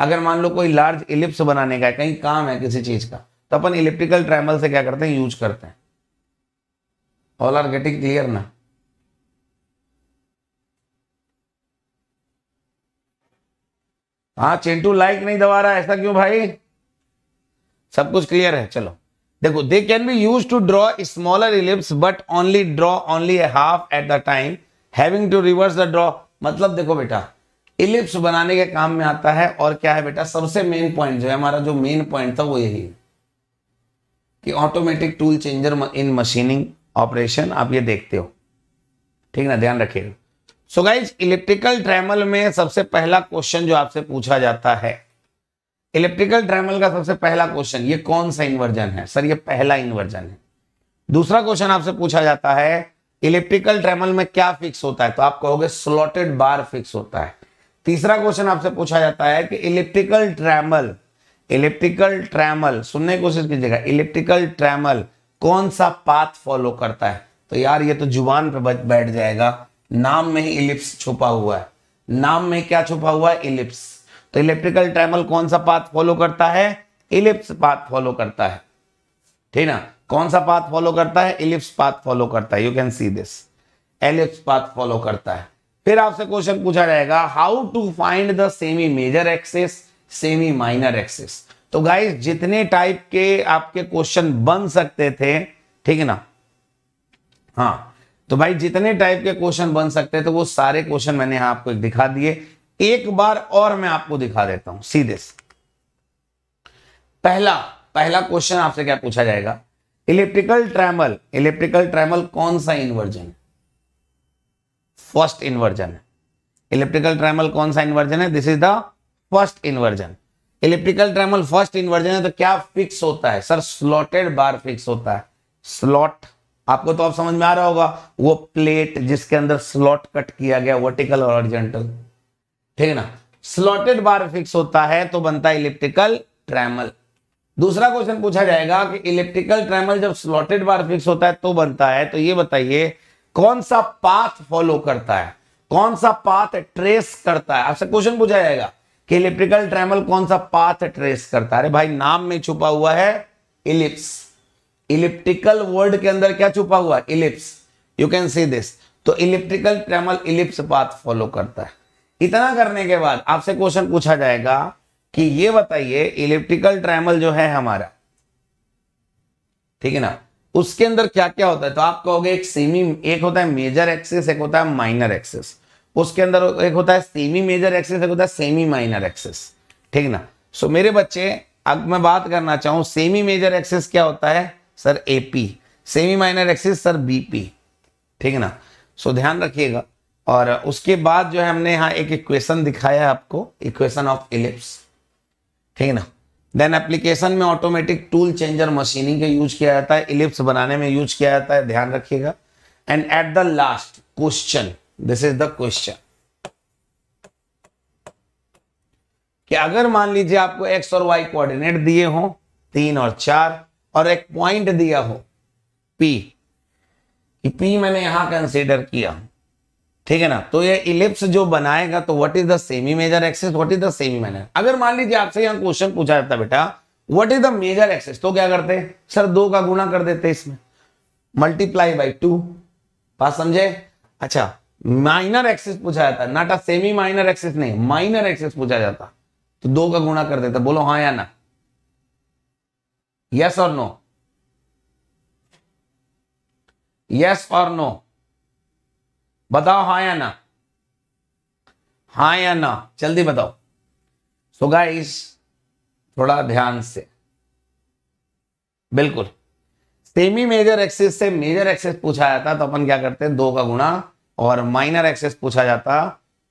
अगर मान लो कोई लार्ज इलिप्स बनाने का है, कहीं काम है किसी चीज़ का तो अपन इलेक्ट्रिकल ट्रेमल से क्या करते हैं यूज़ करते हैं। ऑल आर गेटिंग क्लियर ना? हाँ चिंटू लाइक नहीं दबा रहा, ऐसा क्यों भाई? सब कुछ क्लियर है, चलो। देखो they can be use to draw smaller ellipse but only draw only a half at the time having to reverse the draw मतलब देखो बेटा इलिप्स बनाने के काम में आता है, और क्या है बेटा, सबसे मेन पॉइंट जो है, हमारा जो मेन पॉइंट था वो यही है कि automatic tool changer in machining operation आप ये देखते हो। ठीक ना, ध्यान रखिएगा। सो गाइज़ इलेक्ट्रिकल ट्रैमल में सबसे पहला क्वेश्चन जो आपसे पूछा जाता है इलेक्ट्रिकल ट्रैमल का सबसे पहला क्वेश्चन, ये कौन सा इन्वर्जन है? सर, ये पहला इन्वर्जन है। दूसरा क्वेश्चन आपसे पूछा जाता है, इलेक्ट्रिकल ट्रैमल में क्या फिक्स होता है? तो आप कहोगे स्लॉटेड बार फिक्स होता है। तीसरा क्वेश्चन आपसे पूछा जाता है कि इलेक्ट्रिकल ट्रैमल इलेक्ट्रिकल ट्रैमल, सुनने की कोशिश कीजिएगा, इलेक्ट्रिकल ट्रैमल कौन सा पाथ फॉलो करता है? तो यार, ये तो ज़ुबान पे बैठ जाएगा। नाम में ही इलिप्स छुपा हुआ है। नाम में क्या छुपा हुआ है? इलिप्स तो इलेक्ट्रिकल ट्रैमल कौन सा पाथ फॉलो करता है? इलिप्स पाथ फॉलो करता है। ठीक ना? कौन सा पाथ फॉलो करता है? इलिप्स पाथ फॉलो करता है। You can see this ellipse path follow करता है। फिर आपसे क्वेश्चन पूछा जाएगा how to find the semi major axes semi minor axes तो गाइस जितने टाइप के आपके क्वेश्चन बन सकते थे, ठीक है ना? हाँ। तो भाई, जितने टाइप के क्वेश्चन बन सकते थे, वो सारे क्वेश्चन मैंने आपको दिखा दिए। एक बार और मैं आपको दिखा देता हूँ, सीधे पहला पहला क्वेश्चन आपसे क्या पूछा जाएगा? इलेक्ट्रिकल ट्रैमल इलेक्ट्रिकल ट्रैमल कौन सा इन्वर्जन फ़र्स्ट इन्वर्जन है। इलेक्ट्रिकल ट्रैमल कौन सा इन्वर्जन है? This is the first inversion electrical trammel first inversion है तो क्या फिक्स होता है? सर स्लॉटेड बार फिक्स होता है। स्लॉट आपको तो आप समझ में आ रहा होगा, वो प्लेट जिसके अंदर स्लॉट कट किया गया वर्टिकल और ऑरिजेंटल ठीक है ना? स्लॉटेड बार फिक्स होता है तो बनता है इलेक्ट्रिकल ट्रैमल दूसरा क्वेश्चन पूछा जाएगा कि इलेक्ट्रिकल ट्रैमल जब स्लॉटेड बार फिक्स होता है तो बनता है तो ये बताइए, कौन सा पाथ फॉलो करता है? कौन सा पाथ ट्रेस करता है? आपसे क्वेश्चन पूछा जाएगा कि इलेक्ट्रिकल ट्रैमल कौन सा पाथ ट्रेस करता है? अरे भाई, नाम में छुपा हुआ है इलिप्स इलिप्टिकल वर्ड के अंदर क्या छुपा हुआ? है ellipse you can see this तो electrical trammel ellipse path follow करता है. इतना करने के बाद आपसे क्वेश्चन पूछा जाएगा कि ये बताइए इलेक्ट्रिकल ट्रैमल जो है हमारा, ठीक है ना? उसके अंदर क्या क्या होता है? तो आप कहोगे एक सेमी एक होता है मेजर एक्सेस एक होता है माइनर एक्सेस उसके अंदर एक होता है सेमी मेजर एक्सेस एक होता है सेमी माइनर एक्सेस ठीक ना? सो मेरे बच्चे, अब मैं बात करना चाहूँ सेमी मेजर एक्सेस क्या होता है? Sir AP semi minor axes sir BP ठीक है ना? सो ध्यान रखिएगा। और उसके बाद जो है हमने यहाँ एक इक्वेशन दिखाया आपको इक्वेशन ऑफ़ इलिप्स ठीक है ना? देन एप्लीकेशन में ऑटोमेटिक टूल चेंजर मशीनिंग का यूज़ किया जाता है इलिप्स बनाने में यूज़ किया जाता है, ध्यान रखिएगा। And at the last question this is the question कि अगर मान लीजिए आपको एक्स और वाई कोऑर्डिनेट दिए हो, तीन और चार, और एक पॉइंट दिया हो पी कि पी मैंने यहाँ कंसीडर किया। ठीक है ना? तो ये इलिप्स जो बनाएगा तो what is the semi major axes what is the semi minor अगर मान लीजिए आपसे यहाँ क्वेश्चन पूछा जाता बेटा what is the major axes तो क्या करते सर, दो का गुना कर देते इसमें। मल्टीप्लाई बाई टू बात समझे? अच्छा माइनर एक्सेस पूछा जाता not a semi minor axes नहीं माइनर एक्सेस पूछा जाता। तो दो का गुणा कर देता बोलो हाँ या ना? यस और नो यस और नो बताओ हाँ या ना। हाँ या ना, जल्दी बताओ। सो गाइस थोड़ा ध्यान से। बिल्कुल। सेमी मेजर एक्सेस से मेजर एक्सेस पूछा जाता तो अपन क्या करते दो का गुणा और माइनर एक्सेस पूछा जाता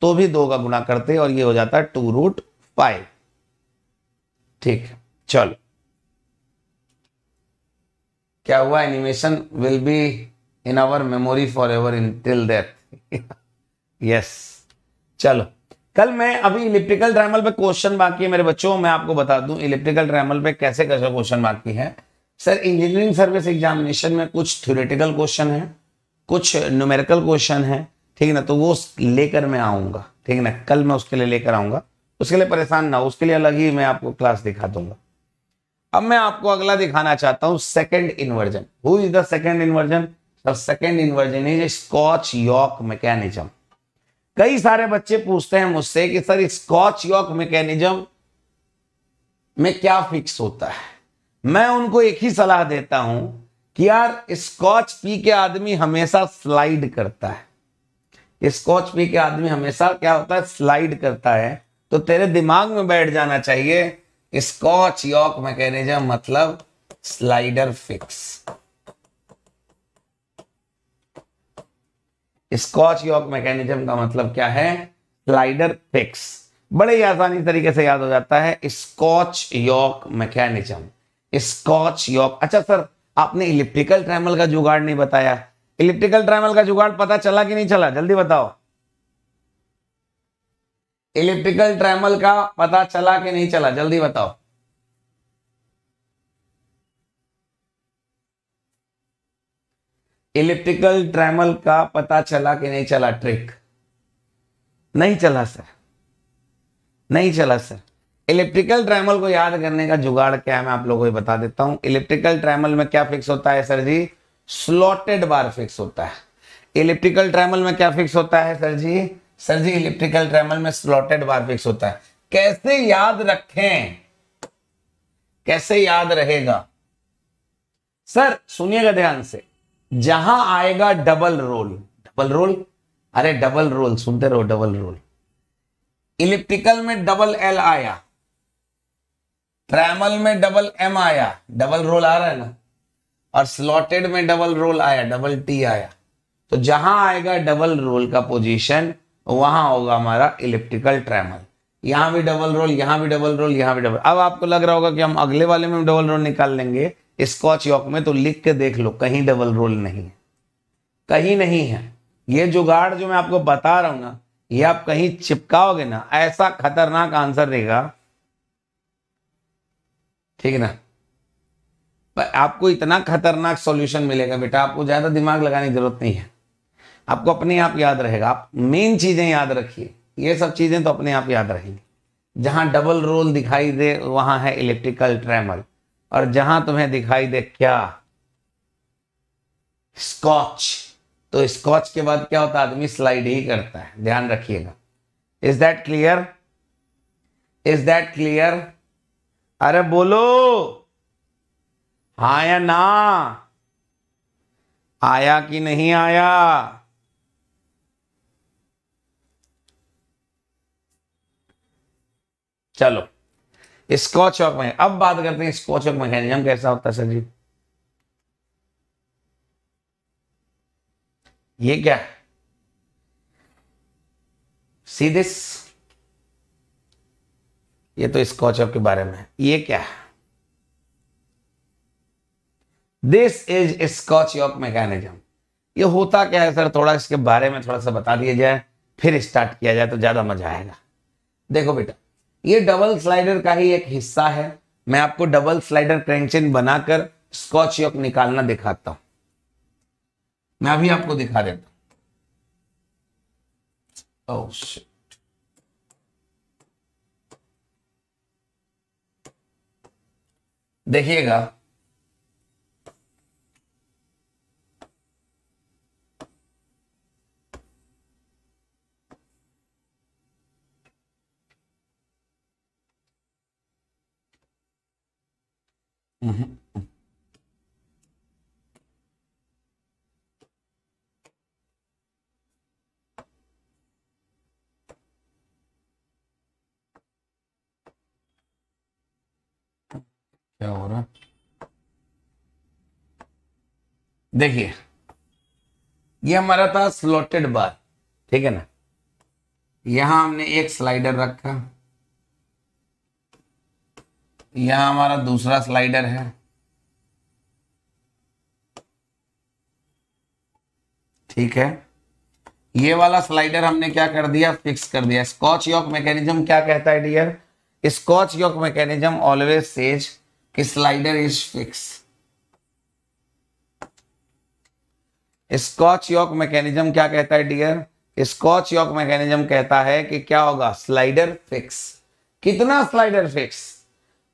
तो भी दो का गुणा करते और ये हो जाता टू रूट फाइव ठीक, चलो। क्या हुआ? Animation will be in our memory forever in till death yes चलो। कल मैं अभी इलेक्ट्रिकल ड्राइमल पे क्वेश्चन बाकी है मेरे बच्चों, मैं आपको बता दूँ इलेक्ट्रिकल ड्राइमल पे कैसे कैसे क्वेश्चन बाकी है। सर इंजीनियरिंग सर्विस एग्जामिनेशन में कुछ थ्योरेटिकल क्वेश्चन है, कुछ न्यूमेरिकल क्वेश्चन है, ठीक ना? तो वो लेकर मैं आऊँगा, ठीक ना? कल मैं उसके लिए लेकर आऊँगा। उसके लिए परेशान ना उसके लिए अलग ही मैं आपको क्लास दिखा दूँगा। अब मैं आपको अगला दिखाना चाहता हूँ second inversion who is the second inversion sir second inversion is scotch yoke mechanism कई सारे बच्चे पूछते हैं मुझसे कि, सर स्कॉच यॉक मैकेनिज्म में क्या फिक्स होता है? मैं उनको एक ही सलाह देता हूँ कि, यार स्कॉच पी के आदमी हमेशा स्लाइड करता है। स्कॉच पी के आदमी हमेशा क्या होता है? स्लाइड करता है। तो तेरे दिमाग में बैठ जाना चाहिए स्कॉच यॉक मैकेनिज्म मतलब slider fix scotch yoke mechanism का मतलब क्या है? स्लाइडर फिक्स बड़े ही आसानी तरीके से याद हो जाता है Scotch yoke mechanism Scotch yoke अच्छा सर आपने इलिप्टिकल ट्रैमल का जुगाड़ नहीं बताया। इलिप्टिकल ट्रैमल का जुगाड़ पता चला कि नहीं चला? जल्दी बताओ। इलिप्टिकल ट्रैमल का पता चला कि नहीं चला? जल्दी बताओ। इलिप्टिकल ट्रैमल का पता चला कि नहीं चला ट्रिक? नहीं चला, सर। नहीं चला, सर। इलेक्ट्रिकल ट्रैमल को याद करने का जुगाड़ क्या है, मैं आप लोगों को बता देता हूँ। इलेक्ट्रिकल ट्रैमल में क्या फिक्स होता है, sir ji? Slotted bar fix होता है। इलेक्ट्रिकल ट्रैमल में क्या फिक्स होता है, sir ji? Sir ji electrical trammel में स्लॉटेड बार फिक्स होता है। कैसे याद रखें? कैसे याद रहेगा? सर, सुनिएगा ध्यान से। जहाँ आएगा डबल रोल डबल रोल अरे डबल रोल सुनते रहो डबल रोल इलिप्टिकल में डबल एल आया. ट्रैमल में डबल एम आया. डबल रोल आ रहा है ना? और स्लॉटेड में डबल रोल आया डबल टी आया. तो जहाँ आएगा डबल रोल का पोजीशन वहाँ होगा हमारा इलिप्टिकल ट्रैमल यहाँ भी डबल रोल यहाँ भी डबल रोल यहाँ भी डबल अब आपको लग रहा होगा कि हम अगले वाले में डबल रोल निकाल लेंगे. स्कॉच यॉक में तो लिख के देख लो, कहीं डबल रोल नहीं है। कहीं नहीं है। ये जुगाड़ जो मैं आपको बता रहा हूँ ना, ये आप कहीं चिपकाओगे ना, ऐसा खतरनाक आंसर देगा। ठीक है ना? पर आपको इतना खतरनाक सॉल्यूशन मिलेगा बेटा, आपको ज़्यादा दिमाग लगाने की ज़रूरत नहीं है। आपको अपने आप याद रहेगा। आप मेन चीज़ें याद रखिए। ये सब चीज़ें तो अपने आप याद रहेंगी। जहाँ डबल रोल दिखाई दे, वहाँ है इलेक्ट्रिकल ट्रैमल और जहाँ तुम्हें दिखाई दे क्या? स्कॉच तो स्कॉच के बाद क्या होता है? आदमी स्लाइड ही करता है। ध्यान रखिएगा। Is that clear is that clear अरे बोलो। हा या ना? आया कि नहीं आया? चलो। स्कॉच ऑफ़ में। अब बात करते हैं स्कॉच ऑफ़ मैकेनिज्म कैसा होता है, सर जी? ये क्या? सी दिस ये तो स्कॉच ऑफ़ के बारे में ये क्या? है this is scotch of mechanism ये होता क्या है, सर? थोड़ा इसके बारे में थोड़ा सा बता दिया जाए, फिर स्टार्ट किया जाए तो ज़्यादा मज़ा आएगा। देखो बेटा ये डबल स्लाइडर का ही एक हिस्सा है। मैं आपको डबल स्लाइडर क्रैंकचेन बनाकर स्कॉच यॉक निकालना दिखाता हूँ। मैं अभी आपको दिखा देता हूँ। Oh, देखिएगा क्या हो रहा देखिए, ये हमारा था स्लॉटेड बार ठीक है ना? यहाँ हमने एक स्लाइडर रखा। यहाँ हमारा दूसरा स्लाइडर है। ठीक है। ये वाला स्लाइडर हमने क्या कर दिया? फिक्स कर दिया। स्कॉच यॉक मैकेनिज्म क्या कहता है dear scotch yoke mechanism always says कि slider is fix scotch yoke mechanism क्या कहता है डियर स्कॉच यॉक मैकेनिज्म कहता है कि क्या होगा? स्लाइडर फिक्स कितना स्लाइडर फिक्स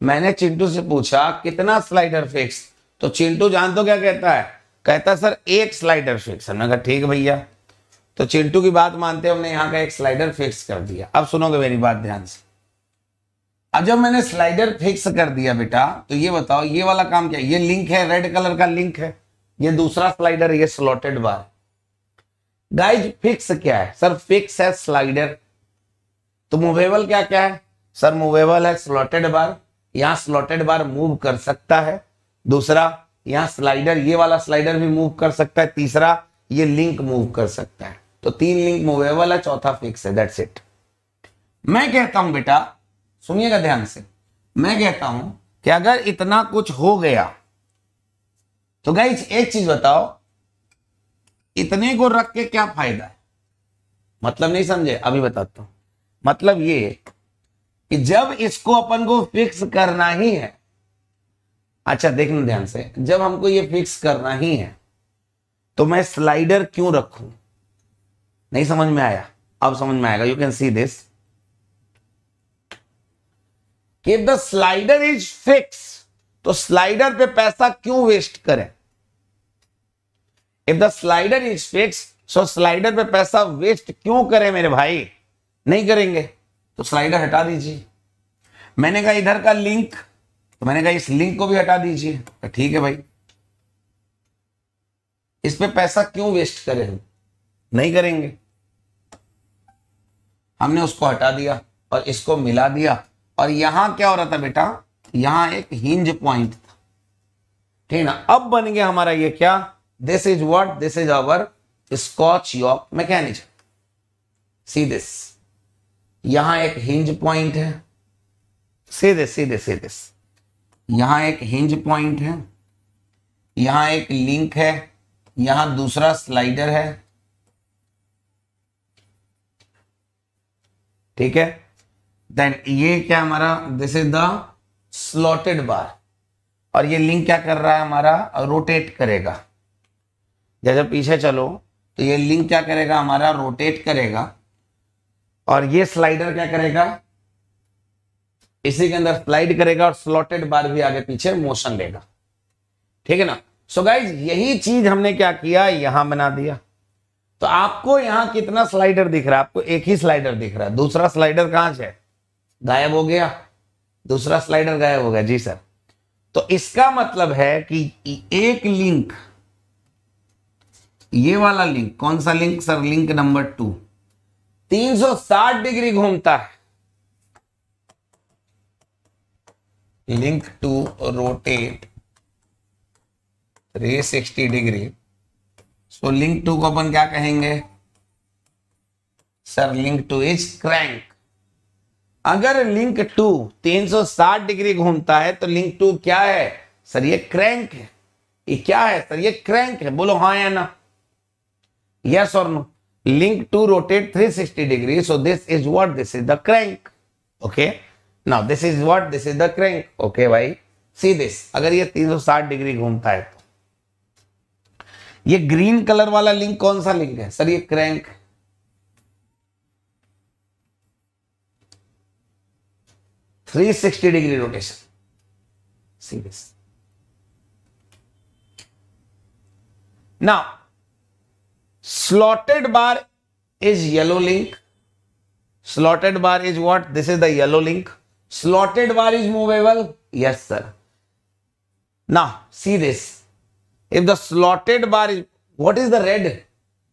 मैंने चिंटू से पूछा, कितना स्लाइडर फिक्स तो चिंटू जान तो क्या कहता है? कहता है, सर, एक स्लाइडर फिक्स हमने कहा, ठीक भैया। तो चिंटू की बात मानते हमने यहाँ का एक स्लाइडर फिक्स कर दिया। अब सुनोगे मेरी बात ध्यान से। अब जब मैंने स्लाइडर फिक्स कर दिया बेटा तो ये बताओ, ये वाला काम क्या ये लिंक है रेड कलर का लिंक है। ये दूसरा स्लाइडर ये स्लॉटेड बार गाइज़ फिक्स क्या है? सर फिक्स है स्लाइडर तो मूवेबल क्या क्या है? सर मूवेबल है स्लॉटेड बार यहाँ स्लॉटेड बार मूव कर सकता है। दूसरा, यहाँ स्लाइडर ये वाला स्लाइडर भी मूव कर सकता है। तीसरा, ये लिंक मूव कर सकता है। तो तीन लिंक मूवेबल है चौथा फिक्स है दैट्स इट मैं कहता हूँ बेटा, सुनिएगा ध्यान से। मैं कहता हूँ कि अगर इतना कुछ हो गया तो गाइज़ एक चीज़ बताओ, इतने को रख के क्या फ़ायदा है? मतलब नहीं समझे? अभी बताता हूँ। मतलब ये कि जब इसको अपन को फिक्स करना ही है अच्छा देखना ध्यान से, जब हमको ये फिक्स करना ही है तो मैं स्लाइडर क्यों रखूँ? नहीं समझ में आया? अब समझ में आएगा। यू कैन सी दिस कि द स्लाइडर इज़ फिक्स तो स्लाइडर पे पैसा क्यों वेस्ट करें? If the slider is fix so slider पे पैसा वेस्ट क्यों करें मेरे भाई? नहीं करेंगे। तो स्लाइडर हटा दीजिए। मैंने कहा, इधर का लिंक तो मैंने कहा, इस लिंक को भी हटा दीजिए। तो ठीक है भाई। इस पे पैसा क्यों वेस्ट करें नहीं करेंगे। हमने उसको हटा दिया और इसको मिला दिया। और यहाँ क्या हो रहा था बेटा? यहाँ एक हिंज पॉइंट था। ठीक ना? अब बन गया हमारा ये क्या? This is what this is our scotch yoke mechanism see this यहाँ एक हिंज पॉइंट है। सी दिस सी सी यहाँ एक हिंज पॉइंट है। यहाँ एक लिंक है। यहाँ दूसरा स्लाइडर है। ठीक है? देन ये क्या हमारा this is the slotted bar और ये लिंक क्या कर रहा है हमारा? रोटेट करेगा। जैसे पीछे चलो तो ये लिंक क्या करेगा? हमारा रोटेट करेगा। और ये स्लाइडर क्या करेगा? इसी के अंदर स्लाइड करेगा और स्लॉटेड बार भी आगे पीछे मोशन लेगा ठीक है ना? सो so गाइज़ यही चीज़ हमने क्या किया? यहाँ बना दिया। तो आपको यहाँ कितना स्लाइडर दिख रहा है? आपको एक ही स्लाइडर दिख रहा है। दूसरा स्लाइडर कहाँ से गायब हो गया। दूसरा स्लाइडर गायब हो गया। जी सर। तो इसका मतलब है कि एक लिंक ये वाला लिंक कौन सा link sir link number two 360 degree घूमता है। Link two rotate 360 degree. So link two को अपन क्या कहेंगे? Sir, link two is crank. अगर लिंक टू 360 डिग्री घूमता है तो लिंक टू क्या है? सर, ये क्रैंक है। ये क्या है? सर, ये क्रैंक है। बोलो हाँ या ना? यस और no? Link to rotate 360 degrees so this is what this is the crank okay now this is what this is the crank okay भाई see this अगर ये 360 डिग्री घूमता है तो ये ग्रीन कलर वाला लिंक कौन सा लिंक है सर ये crank three sixty degree rotation see this now slotted bar is yellow link slotted bar is what this is the yellow link slotted bar is movable yes sir Now, see this. If the slotted bar is, what is the red?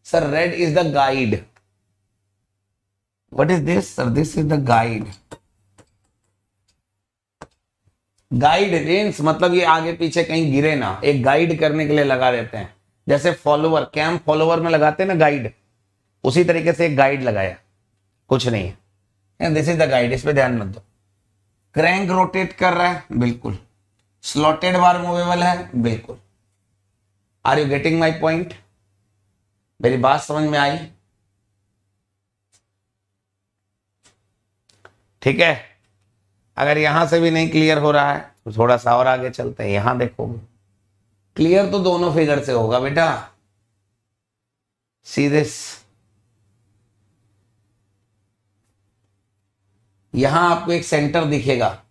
Sir, red is the guide. What is this? Sir, this is the guide. Guide Reigns मतलब ये आगे पीछे कहीं गिरे ना एक guide करने के लिए लगा देते हैं जैसे फॉलोवर कैंप फॉलोवर में लगाते हैं ना गाइड उसी तरीके से एक गाइड लगाया। कुछ नहीं है। दिस इज़ द गाइड इस पे ध्यान मत दो। क्रैंक रोटेट कर रहा है, बिल्कुल। स्लॉटेड बार मूवेबल है, बिल्कुल। Are you getting my point मेरी बात समझ में आई? ठीक है। अगर यहाँ से भी नहीं क्लियर हो रहा है तो थोड़ा सा और आगे चलते हैं। यहाँ देखो। क्लियर तो दोनों फिगर से होगा बेटा। सी दिस यहाँ आपको एक सेंटर दिखेगा।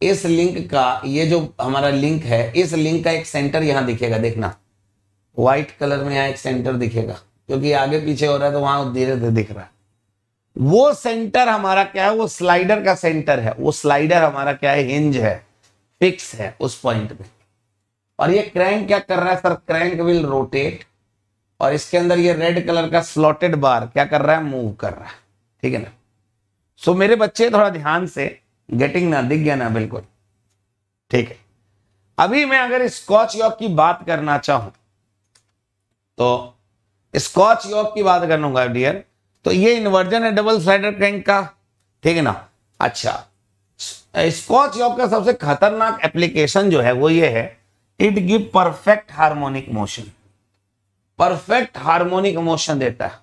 इस लिंक का, ये जो हमारा लिंक है, इस लिंक का एक सेंटर यहाँ दिखेगा, देखना। व्हाइट कलर में यहाँ एक सेंटर दिखेगा। क्योंकि आगे पीछे हो रहा है तो वहाँ धीरे धीरे दिख रहा है। वो सेंटर हमारा क्या है? वो स्लाइडर का सेंटर है। वो स्लाइडर हमारा क्या है? हिंज है। फिक्स है उस पॉइंट पे और ये क्रैंक क्या कर रहा है सर क्रैंक विल रोटेट और इसके अंदर ये रेड कलर का स्लॉटेड बार क्या कर रहा है? मूव कर रहा है. ठीक है ना? सो so, मेरे बच्चे थोड़ा ध्यान से गेटिंग ना दिख गया ना बिल्कुल. ठीक है? अभी मैं अगर स्कॉच यॉक की बात करना चाहूँ तो स्कॉच यॉक की बात करूँगा डियर तो ये इन्वर्जन है डबल साइडर क्रैंक का. ठीक है ना? अच्छा. स्कॉच यॉक का सबसे खतरनाक एप्लीकेशन जो है वो ये है it give perfect harmonic motion perfect harmonic motion देता है।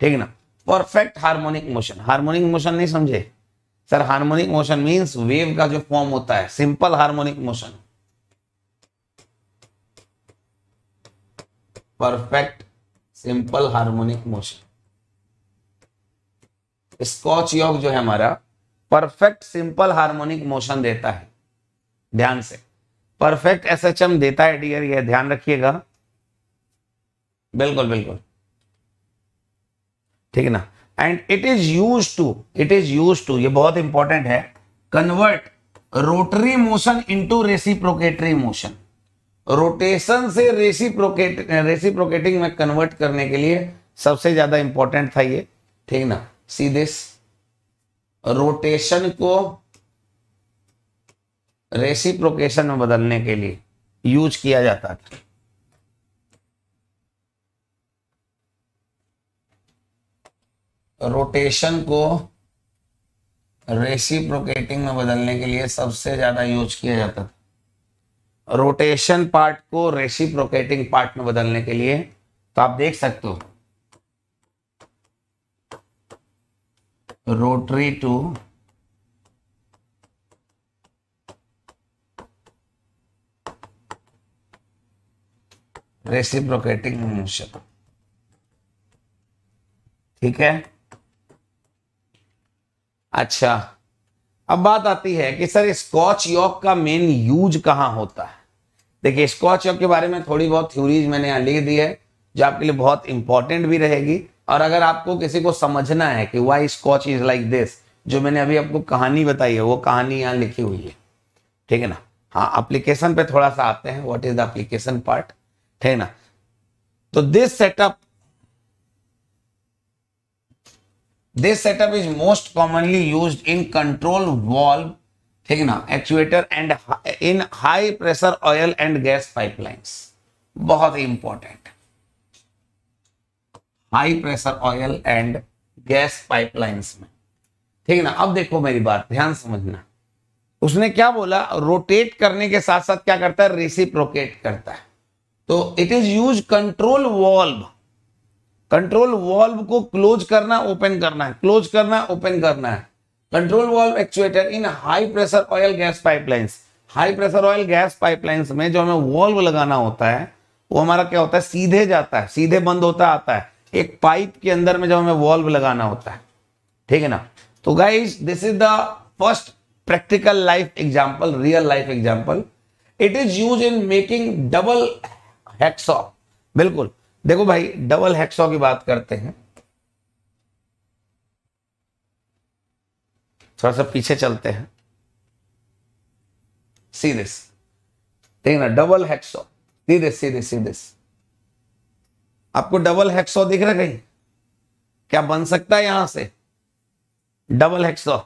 ठीक ना? Perfect harmonic motion harmonic motion नहीं समझे? Sir harmonic motion means wave का जो फॉर्म होता है simple harmonic motion perfect simple harmonic motion scotch yoke जो है हमारा परफेक्ट सिंपल हार्मोनिक मोशन देता है। ध्यान से। परफेक्ट एस एच एम देता है डियर ये ध्यान रखिएगा। बिल्कुल बिल्कुल। ठीक है ना? And it is use to it is use to ये बहुत इंपॉर्टेंट है। Convert rotary motion into reciprocatory motion rotation से रेसिप्रोकेट रेसिप्रोकेटिंग में कन्वर्ट करने के लिए सबसे ज़्यादा इंपॉर्टेंट था ये। ठीक ना? सी दिस रोटेशन को रेसिप्रोकेशन में बदलने के लिए यूज़ किया जाता था। रोटेशन को रेसिप्रोकेटिंग में बदलने के लिए सबसे ज़्यादा यूज़ किया जाता था। रोटेशन पार्ट को रेसिप्रोकेटिंग पार्ट में बदलने के लिए तो आप देख सकते हो। रोटरी to रेसिप्रोकेटिंग मोशन ठीक है? अच्छा अब बात आती है कि सर स्कॉच यॉक का मेन यूज़ कहाँ होता है? देखिए स्कॉच यॉक के बारे में थोड़ी बहुत थ्योरीज मैंने यहाँ लिख दी है जो आपके लिए बहुत इंपॉर्टेंट भी रहेगी। और अगर आपको किसी को समझना है कि why scotch is like this जो मैंने अभी आपको कहानी बताई है वो कहानी यहाँ लिखी हुई है। ठीक है ना? हाँ अप्लीकेशन पे थोड़ा सा आते हैं what is the application part ठीक है ना। तो this setup this setup is most commonly use in control valve ठीक है ना actuator and in high pressure oil and gas pipelines बहुत ही important high pressure oil and gas pipelines में। ठीक है ना, अब देखो मेरी बात, ध्यान समझना। उसने क्या बोला? रोटेट करने के साथ साथ क्या करता है? रेसिप्रोकेट करता है। तो it is use control valve control valve को क्लोज करना ओपन करना है। क्लोज करना ओपन करना है। Control valve actuator in high pressure oil gas pipelines high pressure oil gas pipelines में जो हमें वॉल्व लगाना होता है, वो हमारा क्या होता है? सीधे जाता है। सीधे बंद होता आता है। एक पाइप के अंदर में जब हमें वॉल्व लगाना होता है। ठीक है ना? तो guys this is the first practical life example real life example it is use in making double hacksaw. बिल्कुल। देखो भाई, डबल हेक्सॉ की बात करते हैं। थोड़ा सा पीछे चलते हैं। सी दिस ना, डबल हेक्सो। सीधे सीधे सीधे आपको डबल हेक्सो दिख रहा कहीं? क्या बन सकता है यहाँ से? Double hacksaw.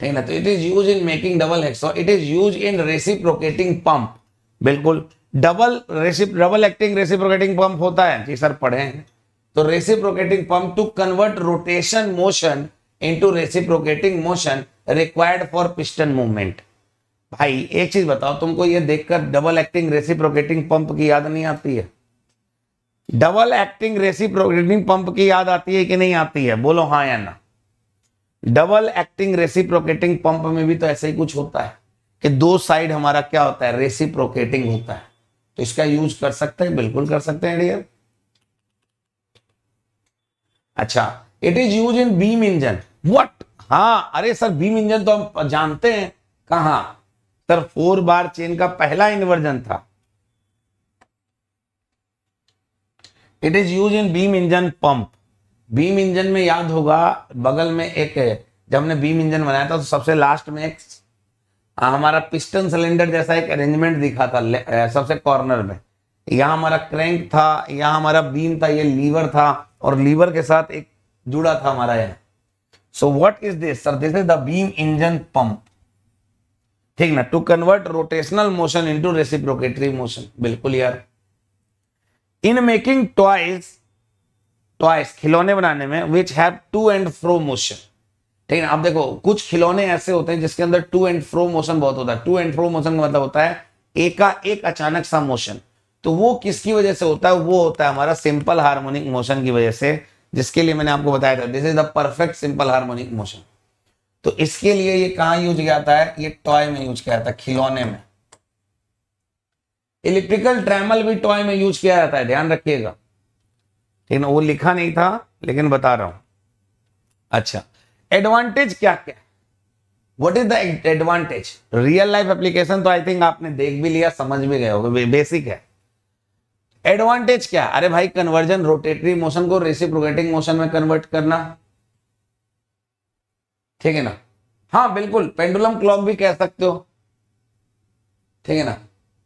ठीक ना तो it is use in making double hacksaw. It is use in reciprocating pump बिल्कुल। Double recip double acting reciprocating pump होता है। जी सर, पढ़े। हैं तो reciprocating pump to convert rotation motion into reciprocating motion required for piston movement भाई, एक चीज़ बताओ, तुमको ये देखकर डबल एक्टिंग रेसिप्रोकेटिंग पंप की याद नहीं आती है? डबल एक्टिंग रेसिप्रोकेटिंग पंप की याद आती है कि नहीं आती है? बोलो हाँ या ना। डबल एक्टिंग रेसिप्रोकेटिंग पंप में भी तो ऐसे ही कुछ होता है। कि दो साइड हमारा क्या होता है? रेसिप्रोकेटिंग होता है। तो इसका यूज़ कर सकते हैं, बिल्कुल कर सकते हैं डियर अच्छा it is use in beam engine what हाँ अरे सर बीम इंजन तो हम जानते हैं। कहा? सर फोर बार चेन का पहला इन्वर्जन था। It is use in beam engine pump beam engine में याद होगा, बगल में एक, जब हमने बीम इंजन बनाया था तो सबसे लास्ट में एक हमारा पिस्टन सिलेंडर जैसा एक अरेंजमेंट दिखा था सबसे कॉर्नर में। यहाँ हमारा क्रैंक था, यहाँ हमारा बीम था, ये लीवर था, और लीवर के साथ एक जुड़ा था हमारा यहाँ। So what is this sir this is the beam engine pump ठीक ना? To convert rotational motion into reciprocatory motion बिल्कुल यार। इन मेकिंग टॉयज टॉयज खिलौने बनाने में which have to and fro motion ठीक है अब देखो, कुछ खिलौने ऐसे होते हैं जिसके अंदर टू एंड फ्रो मोशन बहुत होता है। टू एंड फ्रो मोशन का मतलब होता है एक का एक अचानक सा मोशन तो वो किसकी वजह से होता है? वो होता है हमारा सिंपल हार्मोनिक मोशन की वजह से, जिसके लिए मैंने आपको बताया था। This is the perfect simple harmonic motion तो इसके लिए ये कहाँ यूज़ किया जाता है? ये टॉय में यूज़ किया जाता है, खिलौने में। इलेक्ट्रिकल ट्रैमल भी टॉय में यूज़ किया जाता है, ध्यान रखिएगा। ठीक है वो लिखा नहीं था, लेकिन बता रहा हूँ। अच्छा। एडवांटेज क्या क्या? What is the advantage real life application तो आई थिंक आपने देख भी लिया, समझ भी गए होगे बेसिक है। एडवांटेज क्या? अरे भाई कन्वर्जन रोटेटरी मोशन को रेसिप्रोकेटिंग मोशन में कन्वर्ट करना। ठीक है ना? हाँ बिल्कुल पेंडुलम क्लॉक भी कह सकते हो। ठीक है ना?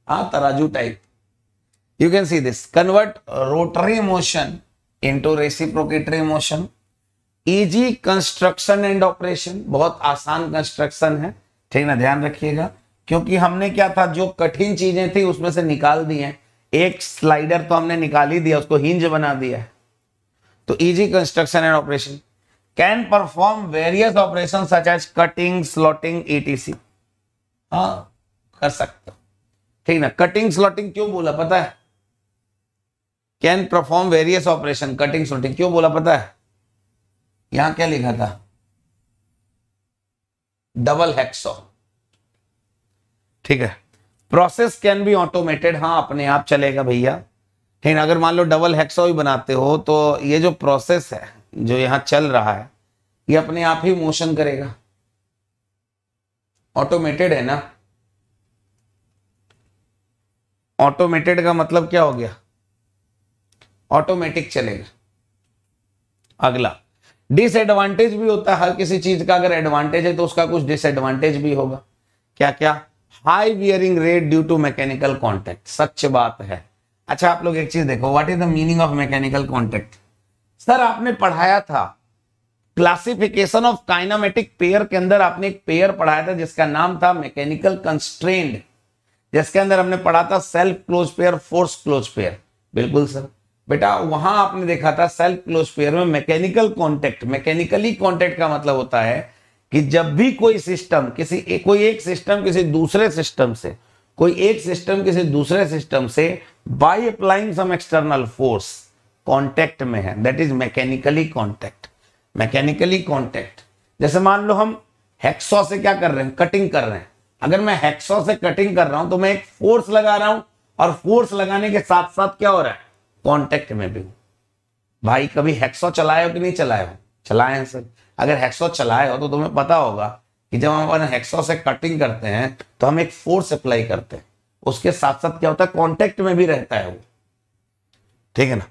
हाँ तराजू type you can see this convert rotary motion into reciprocatory motion easy construction and operation बहुत आसान कंस्ट्रक्शन है। ठीक ना? ध्यान रखिएगा। क्योंकि हमने क्या था, जो कठिन चीज़ें थी, उसमें से निकाल दी हैं। एक स्लाइडर तो हमने निकाल ही दिया, उसको हिंज बना दिया तो easy construction and operation can perform various operation such as cutting slotting etc हाँ कर सकते ठीक ना? कटिंग स्लॉटिंग क्यों बोला? पता है? Can perform various operation cutting slotting क्यों बोला? पता है? यहाँ क्या लिखा था? डबल हेक्सो ठीक है? प्रोसेस कैन बी ऑटोमेटेड हाँ अपने आप चलेगा भैया। ठीक है अगर मान लो डबल हेक्सो भी बनाते हो तो ये जो प्रोसेस है, जो यहाँ चल रहा है, ये अपने आप ही मोशन करेगा। ऑटोमेटेड है ना? ऑटोमेटेड का मतलब क्या हो गया? ऑटोमेटिक चलेगा। अगला। डिसएडवांटेज भी होता है हर किसी चीज़ का, अगर एडवांटेज है तो उसका कुछ डिसएडवांटेज भी होगा। क्या क्या high wearing rate due to mechanical contact सच बात है। अच्छा आप लोग एक चीज़ देखो what is the meaning of mechanical contact sir आपने पढ़ाया था क्लासिफिकेशन ऑफ़ काइनामेटिक पेयर के अंदर आपने एक पेयर पढ़ाया था जिसका नाम था मैकेनिकल कंस्ट्रेंड जिसके अंदर हमने पढ़ा था self close pair force close pair बिल्कुल सर बेटा वहाँ आपने देखा था सेल्फ क्लोज पेयर में मैकेनिकल कॉन्टेक्ट मैकेनिकली कॉन्टेक्ट का मतलब होता है कि जब भी कोई सिस्टम किसी एक, कोई एक सिस्टम किसी दूसरे सिस्टम से कोई एक सिस्टम किसी दूसरे सिस्टम से by applying some external force contact में है. That is mechanically contact mechanically contact जैसे मान लो हम हेक्सो से क्या कर रहे हैं? कटिंग कर रहे हैं. अगर मैं हेक्सो से कटिंग कर रहा हूँ तो मैं एक फोर्स लगा रहा हूँ और फोर्स लगाने के साथ साथ क्या हो रहा है? कॉन्टेक्ट में भी भाई, कभी हेक्सो चलाए हो कि नहीं चलाए हो? चलाए हैं सर। अगर हेक्सो चलाए हो तो तुम्हें पता होगा कि जब हम हेक्सो से कटिंग करते हैं तो हम एक फोर्स अप्लाई करते हैं। उसके साथ साथ क्या होता है? कॉन्टेक्ट में भी रहता है वो। ठीक है ना?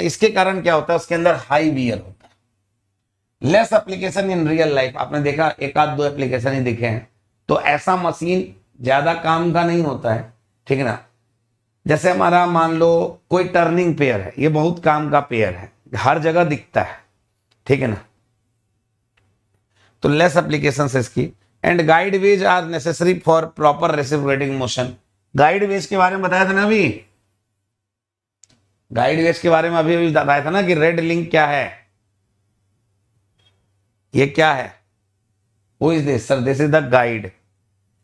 इसके कारण क्या होता है? उसके अंदर हाई वियर होता है। Less application in real life आपने देखा, एक आध दो एप्लीकेशन ही दिखे हैं। तो ऐसा मशीन ज़्यादा काम का नहीं होता है। ठीक है ना? जैसे हमारा मान लो कोई टर्निंग पेयर है, ये बहुत काम का पेयर है, हर जगह दिखता है, ठीक है ना? तो लेस एप्लीकेशन इसकी and guide ways are necessary for proper reciprocating motion guide ways के बारे में बताया था ना अभी? गाइड वेज के बारे में अभी अभी बताया था ना कि रेड लिंक क्या है? ये क्या है? वो is this sir this is the guide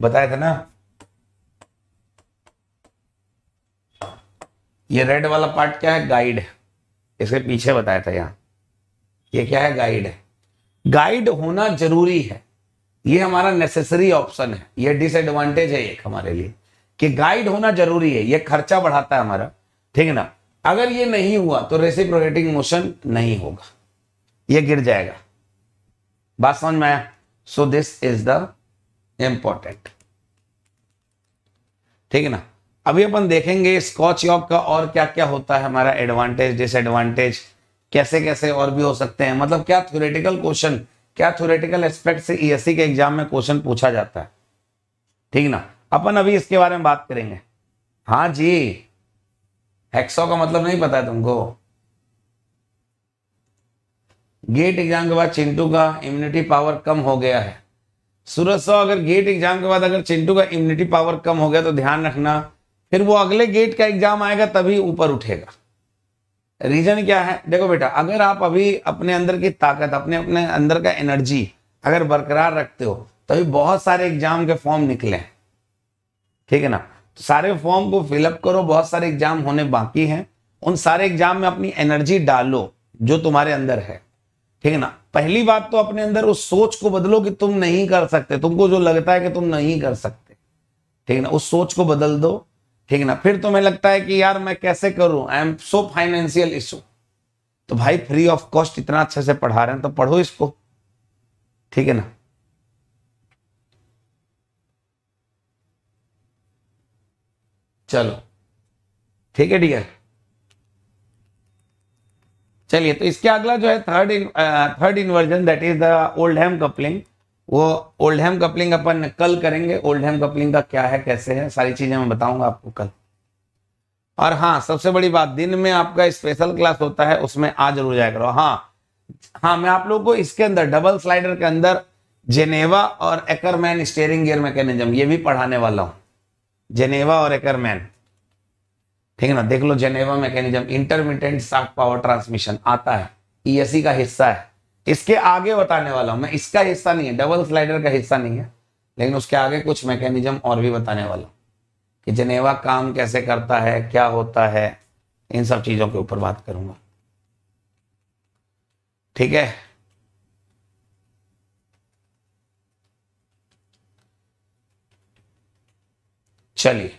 बताया था ना? ये रेड वाला पार्ट क्या है? गाइड इसके पीछे बताया था यहाँ। ये क्या है? गाइड है गाइड होना ज़रूरी है। ये हमारा नेसेसरी ऑप्शन है। ये डिसएडवांटेज है एक हमारे लिए। कि गाइड होना ज़रूरी है। ये खर्चा बढ़ाता है हमारा। ठीक है ना? अगर ये नहीं हुआ तो रेसिप्रोकेटिंग मोशन नहीं होगा। ये गिर जाएगा। बात समझ में आया? So this is the important ठीक है ना? अभी अपन देखेंगे स्कॉच यॉक का और क्या क्या होता है हमारा एडवांटेज डिसएडवांटेज कैसे कैसे और भी हो सकते हैं। मतलब क्या थ्योरेटिकल क्वेश्चन क्या थ्योरेटिकल एस्पेक्ट से ईएससी के एग्ज़ाम में क्वेश्चन पूछा जाता है। ठीक ना? अपन अभी इसके बारे में बात करेंगे। हाँ जी। हेक्सो का मतलब नहीं पता है तुमको। गेट एग्ज़ाम के बाद चिंटू का इम्यूनिटी पावर कम हो गया है। सूरज सौ, अगर गेट एग्ज़ाम के बाद अगर चिंटू का इम्यूनिटी पावर कम हो गया तो ध्यान रखना। फिर वो अगले गेट का एग्ज़ाम आएगा, तभी ऊपर उठेगा। रीजन क्या है? देखो बेटा, अगर आप अभी अपने अंदर की ताकत, अपने अपने अंदर का एनर्जी अगर बरकरार रखते हो, तभी बहुत सारे एग्ज़ाम के फॉर्म निकले ठीक है ना? तो सारे फॉर्म को फिलअप करो, बहुत सारे एग्ज़ाम होने बाकी हैं। उन सारे एग्ज़ाम में अपनी एनर्जी डालो, जो तुम्हारे अंदर है। ठीक है ना? पहली बात तो अपने अंदर उस सोच को बदलो कि तुम नहीं कर सकते। तुमको जो लगता है कि तुम नहीं कर सकते। ठीक है ना? उस सोच को बदल दो ठीक ना? फिर तुम्हें लगता है कि यार मैं कैसे करूँ? I am so financial issue तो भाई फ्री ऑफ़ कॉस्ट इतना अच्छे से पढ़ा रहे हैं तो पढ़ो इसको। ठीक है ना? चलो। ठीक है डियर चलिए तो इसके अगला जो है third in third inversion that is the Oldham coupling वो ओल्ड कपलिंग अपन कल करेंगे। ओल्ड हैम कपलिंग का क्या है, कैसे है, सारी चीज़ें मैं बताऊँगा आपको कल। और हाँ सबसे बड़ी बात, दिन में आपका स्पेशल क्लास होता है, उसमें आ ज़रूर जाया करो। हाँ हाँ मैं आप लोगों को इसके अंदर डबल स्लाइडर के अंदर जेनेवा और एकरमैन स्टेयरिंग गियर मैकेनिज्म ये भी पढ़ाने वाला हूँ। जेनेवा और एकरमैन ठीक है ना, देख लो Geneva mechanism intermediate shaft power transmission आता है ईएससी e का हिस्सा है। इसके आगे बताने वाला हूँ मैं। इसका हिस्सा नहीं है डबल स्लाइडर का हिस्सा नहीं है, लेकिन उसके आगे कुछ मैकेनिज्म और भी बताने वाला हूँ कि जनेवा काम कैसे करता है, क्या होता है, इन सब चीज़ों के ऊपर बात करूँगा। ठीक है? चलिए।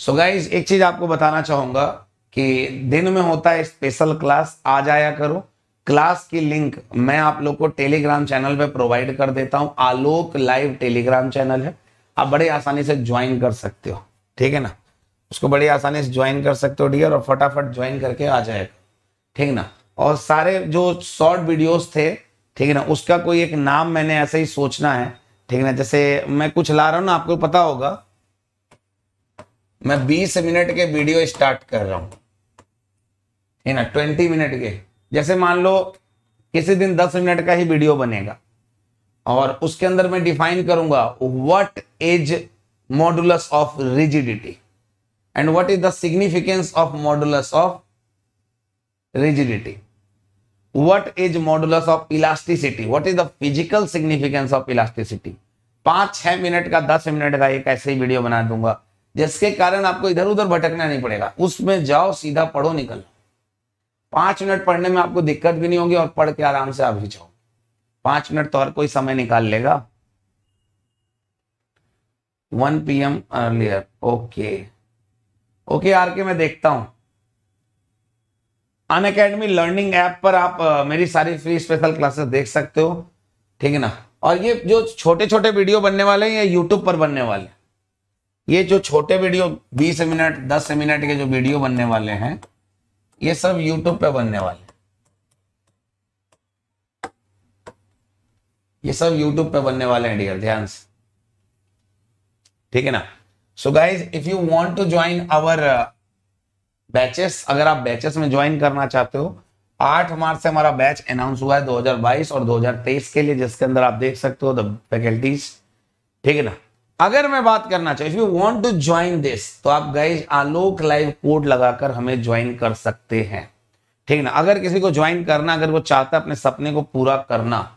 सो गाइज़ एक चीज़ आपको बताना चाहूँगा कि दिन में होता है स्पेशल क्लास आ जाया करो। क्लास की लिंक मैं आप लोग को टेलीग्राम चैनल पे प्रोवाइड कर देता हूँ। आलोक लाइव टेलीग्राम चैनल है। आप बड़े आसानी से ज्वाइन कर सकते हो। ठीक है ना? उसको बड़ी आसानी से ज्वाइन कर सकते हो डियर और फटाफट ज्वाइन करके आ जाएगा। ठीक ना? और सारे जो शॉर्ट वीडियोस थे, ठीक है ना, उसका कोई एक नाम मैंने ऐसे ही सोचना है। ठीक है ना? जैसे मैं कुछ ला रहा हूँ ना, आपको पता होगा, मैं 20 मिनट के वीडियो स्टार्ट कर रहा हूँ। ठीक ना? 20 मिनट के। जैसे मान लो किसी दिन 10 मिनट का ही वीडियो बनेगा और उसके अंदर मैं डिफाइन करूँगा what is modulus of rigidity and what is the significance of modulus of rigidity what is modulus of elasticity? What is the physical significance of elasticity? पाँच, छह मिनट का, दस मिनट का एक ऐसे ही वीडियो बना दूँगा, जिसके कारण आपको इधर उधर भटकना नहीं पड़ेगा। उसमें जाओ, सीधा पढ़ो, निकल पाँच मिनट पढ़ने में आपको दिक्कत भी नहीं होगी और पढ़ के आराम से आप ही जाओ। पाँच मिनट तो हर कोई समय निकाल लेगा। One P M earlier, okay. Okay R K मैं देखता हूँ। अन अकेडमी लर्निंग ऐप पर आप मेरी सारी फ्री स्पेशल क्लासेस देख सकते हो। ठीक है ना? और ये जो छोटे छोटे वीडियो बनने वाले हैं, ये यूट्यूब पर बनने वाले ये जो छोटे वीडियो 20 मिनट 10 मिनट के जो वीडियो बनने वाले हैं ये सब यूट्यूब पे बनने वाले ये सब यूट्यूब पे बनने वाले हैं डियर ध्यान से। ठीक है ना? So guys if you want to join our batches अगर आप बैचेस में ज्वाइन करना चाहते हो, आठ मार्च से हमारा बैच अनाउंस हुआ है 2022 और 2023 के लिए, जिसके अंदर आप देख सकते हो द फैकल्टीज ठीक है ना? अगर मैं बात करना चाहूँ you want to join this तो आप गाइज़ आलोक लाइव कोड लगाकर हमें ज्वाइन कर सकते हैं। ठीक ना? अगर किसी को ज्वाइन करना, अगर वो चाहता है अपने सपने को पूरा करना।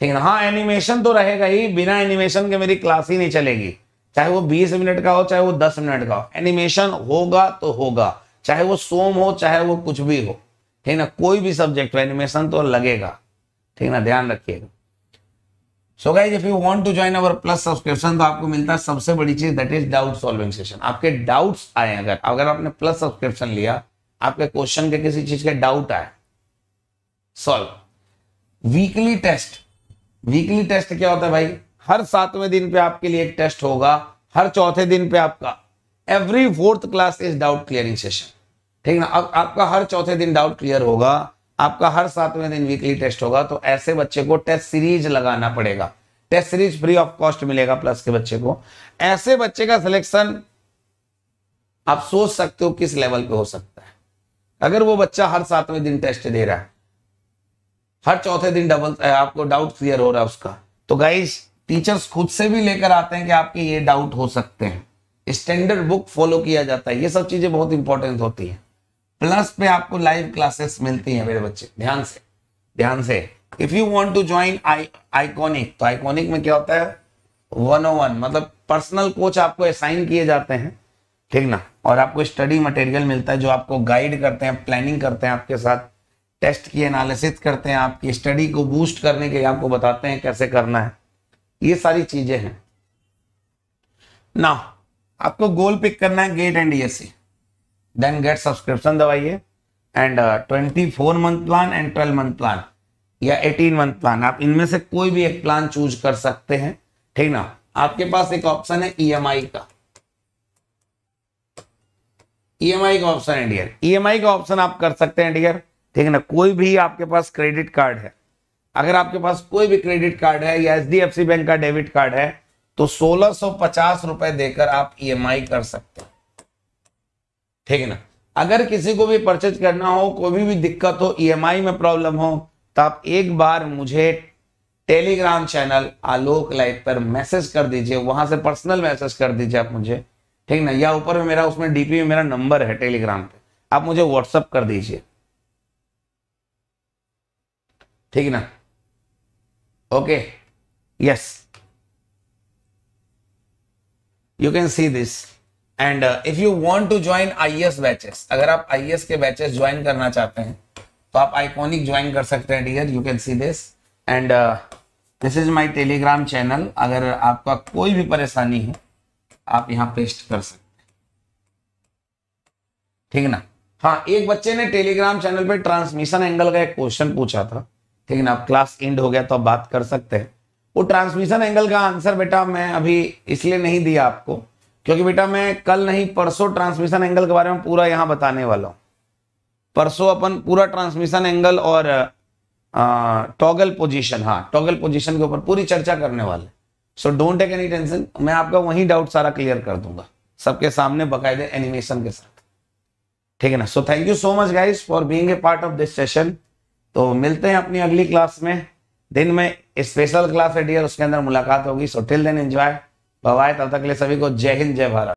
ठीक ना? हाँ एनिमेशन तो रहेगा ही, बिना एनिमेशन के मेरी क्लास ही नहीं चलेगी। चाहे वो 20 मिनट का हो, चाहे वो 10 मिनट का हो। एनिमेशन होगा तो होगा। चाहे वो सोम हो, चाहे वो कुछ भी हो। ठीक ना? कोई भी सब्जेक्ट हो एनिमेशन तो लगेगा। ठीक ना? ध्यान रखिएगा। So guys if you want to join our plus subscription तो आपको मिलता है सबसे बड़ी चीज़ that is doubt solving session आपके डाउट्स आए अगर अगर आपने प्लस सब्सक्रिप्शन लिया, आपके क्वेश्चन के किसी चीज़ के डाउट आए solve weekly test weekly test क्या होता है भाई? हर सातवें दिन पे आपके लिए एक टेस्ट होगा, हर चौथे दिन पे आपका. Every fourth class is doubt clearing session ठीक ना? अब आपका हर चौथे दिन डाउट क्लियर होगा आपका हर सातवें दिन वीकली टेस्ट होगा तो ऐसे बच्चे को टेस्ट सीरीज़ लगाना पड़ेगा। Test series free of cost मिलेगा प्लस के बच्चे को। ऐसे बच्चे का सिलेक्शन आप सोच सकते हो किस लेवल पे हो सकता है। अगर वो बच्चा हर सातवें दिन टेस्ट दे रहा है, हर चौथे दिन डबल आपको डाउट क्लियर हो रहा है उसका। तो गाइस टीचर्स खुद से भी लेकर आते हैं कि आपके ये डाउट हो सकते हैं। स्टैंडर्ड बुक फॉलो किया जाता है। ये सब चीज़ें बहुत इंपॉर्टेंट होती है। प्लस पे आपको लाइव क्लासेस मिलती हैं मेरे बच्चे। ध्यान से ध्यान से। If you want to join iconic तो आइकॉनिक में क्या होता है? वन ओ वन मतलब पर्सनल कोच आपको असाइन किए जाते हैं, ठीक ना? और आपको स्टडी मटेरियल मिलता है जो आपको गाइड करते हैं प्लानिंग करते हैं, आपके साथ टेस्ट की एनालिसिस करते हैं, आपकी स्टडी को बूस्ट करने के लिए आपको बताते हैं कैसे करना है। ये सारी चीज़ें हैं। ना आपको गोल पिक करना है GATE and ESC then get subscription दबाइए। And twenty four month plan and twelve month plan या एटीन मंथ प्लान आप इनमें से कोई भी एक प्लान चूज़ कर सकते हैं। ठीक ना? आपके पास एक ऑप्शन है ईएमआई e का। ईएमआई e का ऑप्शन है डियर ईएमआई का ऑप्शन आप कर सकते हैं डियर ठीक है ना? कोई भी आपके पास क्रेडिट कार्ड है। अगर आपके पास कोई भी क्रेडिट कार्ड है या H D F C bank का डेबिट कार्ड है तो सोलह सौ पचास रुपए देकर आप ईएमआई e कर सकते हैं। ठीक है ना? अगर किसी को भी परचेज करना हो, कोई भी दिक्कत हो ईएमआई e में प्रॉब्लम हो तो आप एक बार मुझे टेलीग्राम चैनल आलोक लाइव पर मैसेज कर दीजिए। वहाँ से पर्सनल मैसेज कर दीजिए आप मुझे। ठीक ना? या ऊपर में मेरा, उसमें डीपी में मेरा नंबर है टेलीग्राम पे। आप मुझे व्हाट्सअप कर दीजिए। ठीक ना? Okay yes you can see this and if you want to join IAS batches अगर आप आईएएस के बैचेस ज्वाइन करना चाहते हैं तो आप आइकॉनिक ज्वाइन कर सकते हैं dear you can see this and this is my Telegram channel अगर आपका कोई भी परेशानी है, आप यहाँ पेस्ट कर सकते हैं। ठीक ना? हाँ एक बच्चे ने टेलीग्राम चैनल पे ट्रांसमिशन एंगल का एक क्वेश्चन पूछा था। ठीक ना? अब क्लास एंड हो गया तो आप बात कर सकते हैं। वो ट्रांसमिशन एंगल का आंसर बेटा मैं अभी इसलिए नहीं दिया आपको। क्योंकि बेटा मैं कल नहीं, परसों ट्रांसमिशन एंगल के बारे में पूरा यहाँ बताने वाला हूँ। परसों अपन पूरा ट्रांसमिशन एंगल और टॉगल पोजीशन हाँ टॉगल पोजीशन के ऊपर पूरी चर्चा करने वाले। So don't take any tension मैं आपका वही डाउट सारा क्लियर कर दूँगा। सबके सामने बकायदे एनिमेशन के साथ। ठीक है ना? So thank you so much guys for being a part of this session तो मिलते हैं अपनी अगली क्लास में। दिन में स्पेशल क्लास है डियर उसके अंदर मुलाकात होगी। So till then enjoy bye तब तक के लिए सभी को जय हिंद जय भारत।